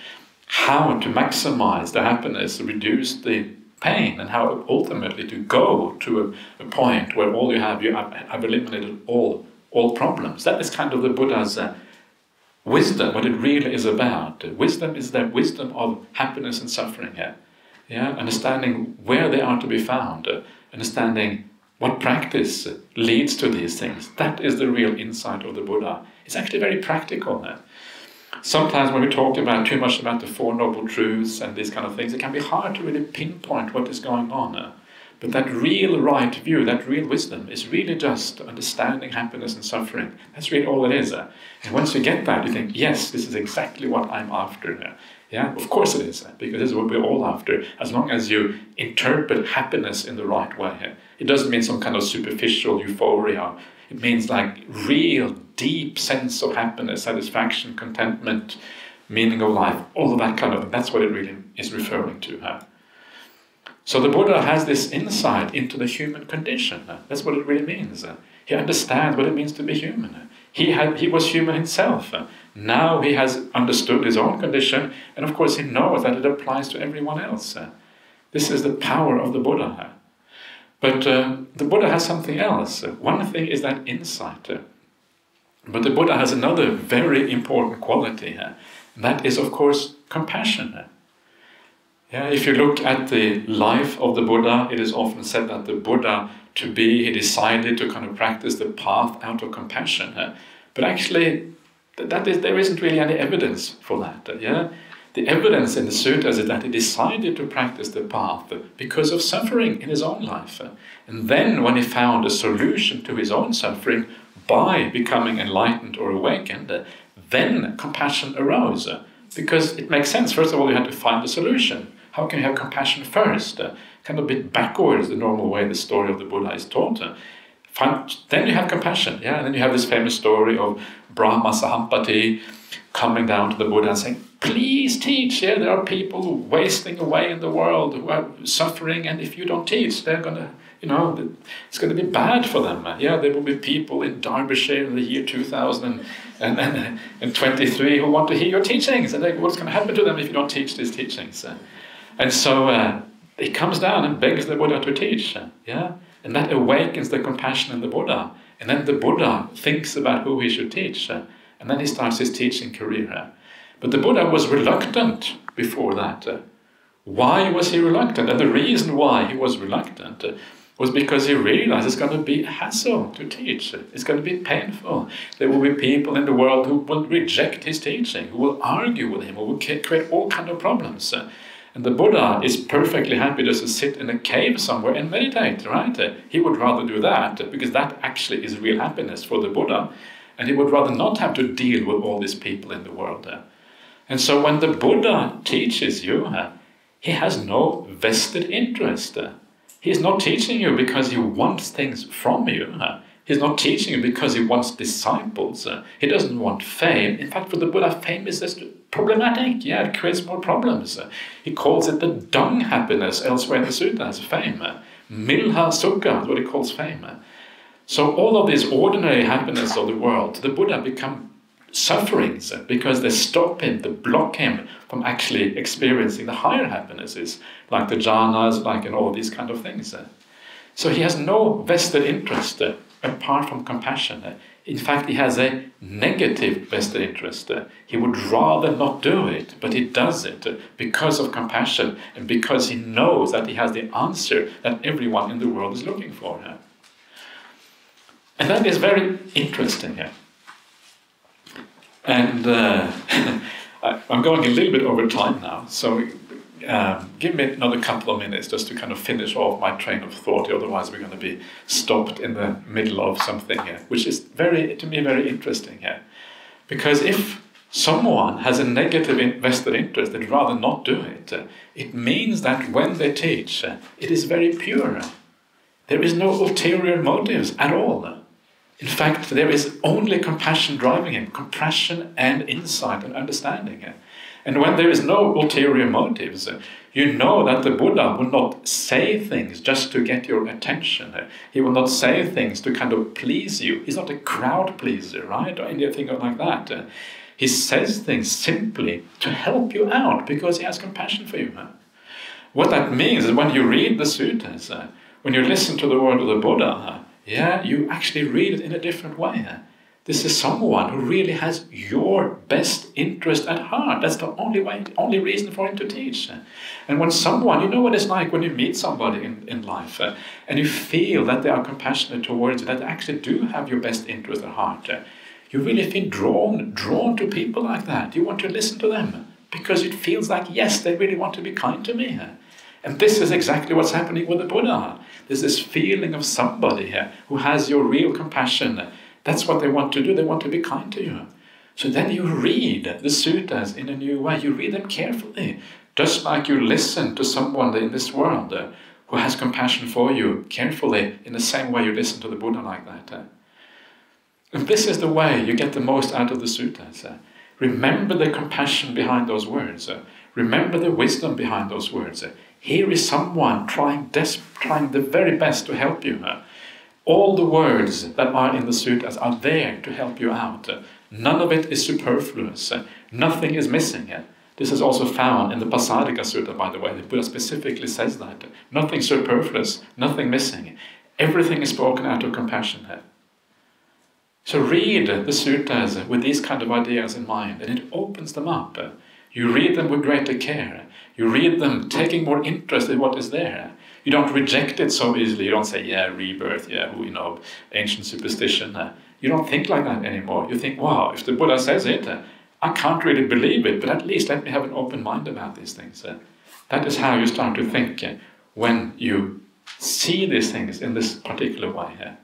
how to maximize the happiness, reduce the pain, and how ultimately to go to a, a point where all you have, you have, have, eliminated all, all problems. That is kind of the Buddha's uh, wisdom, what it really is about. Wisdom is the wisdom of happiness and suffering here. Yeah, understanding where they are to be found, uh, understanding what practice leads to these things. That is the real insight of the Buddha. It's actually very practical. Uh. Sometimes when we talk about too much about the Four Noble Truths and these kind of things, it can be hard to really pinpoint what is going on. Uh. But that real right view, that real wisdom, is really just understanding happiness and suffering. That's really all it is. Uh. And once you get that, you think, yes, this is exactly what I'm after. Yeah, of course it is, because this is what we're all after. As long as you interpret happiness in the right way, it doesn't mean some kind of superficial euphoria. It means like real, deep sense of happiness, satisfaction, contentment, meaning of life, all of that kind of. That's what it really is referring to. So the Buddha has this insight into the human condition. That's what it really means. He understands what it means to be human. He had, he was human himself. Now he has understood his own condition, and of course he knows that it applies to everyone else. This is the power of the Buddha. But uh, the Buddha has something else. One thing is that insight. But the Buddha has another very important quality, and that is, of course, compassion. Yeah, if you look at the life of the Buddha, it is often said that the Buddha, to be, he decided to kind of practice the path out of compassion. But actually, that is, there isn't really any evidence for that. Uh, yeah? The evidence in the sutras is that he decided to practice the path because of suffering in his own life. Uh, and then, when he found a solution to his own suffering by becoming enlightened or awakened, uh, then compassion arose. Because it makes sense. First of all, you had to find the solution. How can you have compassion first? Kind of a bit backwards, the normal way the story of the Buddha is taught. Find, then you have compassion, yeah. And then you have this famous story of Brahma Sahampati coming down to the Buddha and saying, "Please teach. Yeah, there are people wasting away in the world who are suffering, and if you don't teach, they're gonna, you know, it's going to be bad for them. Yeah, there will be people in Derbyshire in the year two thousand and and twenty three who want to hear your teachings, and what's going to happen to them if you don't teach these teachings?" And so uh, he comes down and begs the Buddha to teach. Yeah. And that awakens the compassion in the Buddha. And then the Buddha thinks about who he should teach. Uh, and then he starts his teaching career. Uh. But the Buddha was reluctant before that. Uh. Why was he reluctant? And the reason why he was reluctant was because he realized it's going to be a hassle to teach. It's going to be painful. There will be people in the world who will reject his teaching, who will argue with him, who will create all kind of problems. And the Buddha is perfectly happy just to sit in a cave somewhere and meditate, right? He would rather do that because that actually is real happiness for the Buddha. And he would rather not have to deal with all these people in the world. And so when the Buddha teaches you, he has no vested interest. He's not teaching you because he wants things from you. He's not teaching because he wants disciples. Uh, he doesn't want fame. In fact, for the Buddha, fame is just problematic. Yeah, it creates more problems. Uh, he calls it the dung happiness elsewhere in the sutta as fame. Uh, Milha sukha is what he calls fame. So all of these ordinary happiness of the world, the Buddha become sufferings because they stop him, they block him from actually experiencing the higher happinesses, like the jhanas, like and all these kind of things. So he has no vested interest apart from compassion. Uh, in fact, he has a negative vested interest. Uh, he would rather not do it, but he does it uh, because of compassion and because he knows that he has the answer that everyone in the world is looking for. And that is very interesting. And uh, I'm going a little bit over time now, so um, give me another couple of minutes just to kind of finish off my train of thought. Otherwise, we're going to be stopped in the middle of something here, which is very, to me, very interesting here. Because if someone has a negative vested interest, they'd rather not do it. It means that when they teach, it is very pure. There is no ulterior motives at all. In fact, there is only compassion driving him, compassion and insight and understanding. And when there is no ulterior motives, you know that the Buddha will not say things just to get your attention. He will not say things to kind of please you. He's not a crowd pleaser, right? Or anything like that. He says things simply to help you out because he has compassion for you. What that means is when you read the suttas, when you listen to the word of the Buddha, yeah, you actually read it in a different way. This is someone who really has your best interest at heart. That's the only way, only reason for him to teach. And when someone, you know what it's like when you meet somebody in, in life uh, and you feel that they are compassionate towards you, that they actually do have your best interest at heart. Uh, you really feel drawn, drawn to people like that. You want to listen to them because it feels like, yes, they really want to be kind to me. And this is exactly what's happening with the Buddha. There's this feeling of somebody here who has your real compassion. That's what they want to do. They want to be kind to you. So then you read the suttas in a new way. You read them carefully, just like you listen to someone in this world uh, who has compassion for you carefully, in the same way you listen to the Buddha like that. Uh. And this is the way you get the most out of the suttas. Uh. Remember the compassion behind those words. Remember the wisdom behind those words. Here is someone trying, trying the very best to help you. All the words that are in the sutras are there to help you out. None of it is superfluous. Nothing is missing. This is also found in the Pasadika Sutta, by the way. The Buddha specifically says that. Nothing superfluous, nothing missing. Everything is spoken out of compassion. So read the suttas with these kind of ideas in mind, and it opens them up. You read them with greater care. You read them taking more interest in what is there. You don't reject it so easily. You don't say, yeah, rebirth, yeah, you know, ancient superstition. Uh, you don't think like that anymore. You think, wow, if the Buddha says it, uh, I can't really believe it, but at least let me have an open mind about these things. Uh, that is how you start to think when you see these things in this particular way.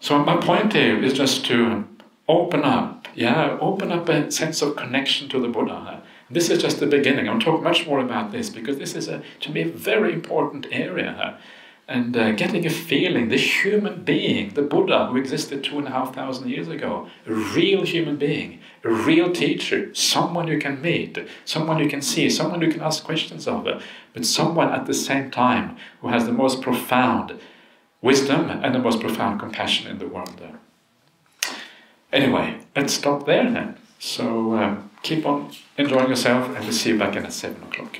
So my point here is just to open up, yeah, open up a sense of connection to the Buddha. This is just the beginning. I'll talk much more about this because this is, a, to me, a very important area. And uh, getting a feeling, the human being, the Buddha who existed two and a half thousand years ago, a real human being, a real teacher, someone you can meet, someone you can see, someone you can ask questions of, but someone at the same time who has the most profound wisdom and the most profound compassion in the world. Anyway, let's stop there then. So um, keep on enjoying yourself, and we'll see you back in at 7 o'clock.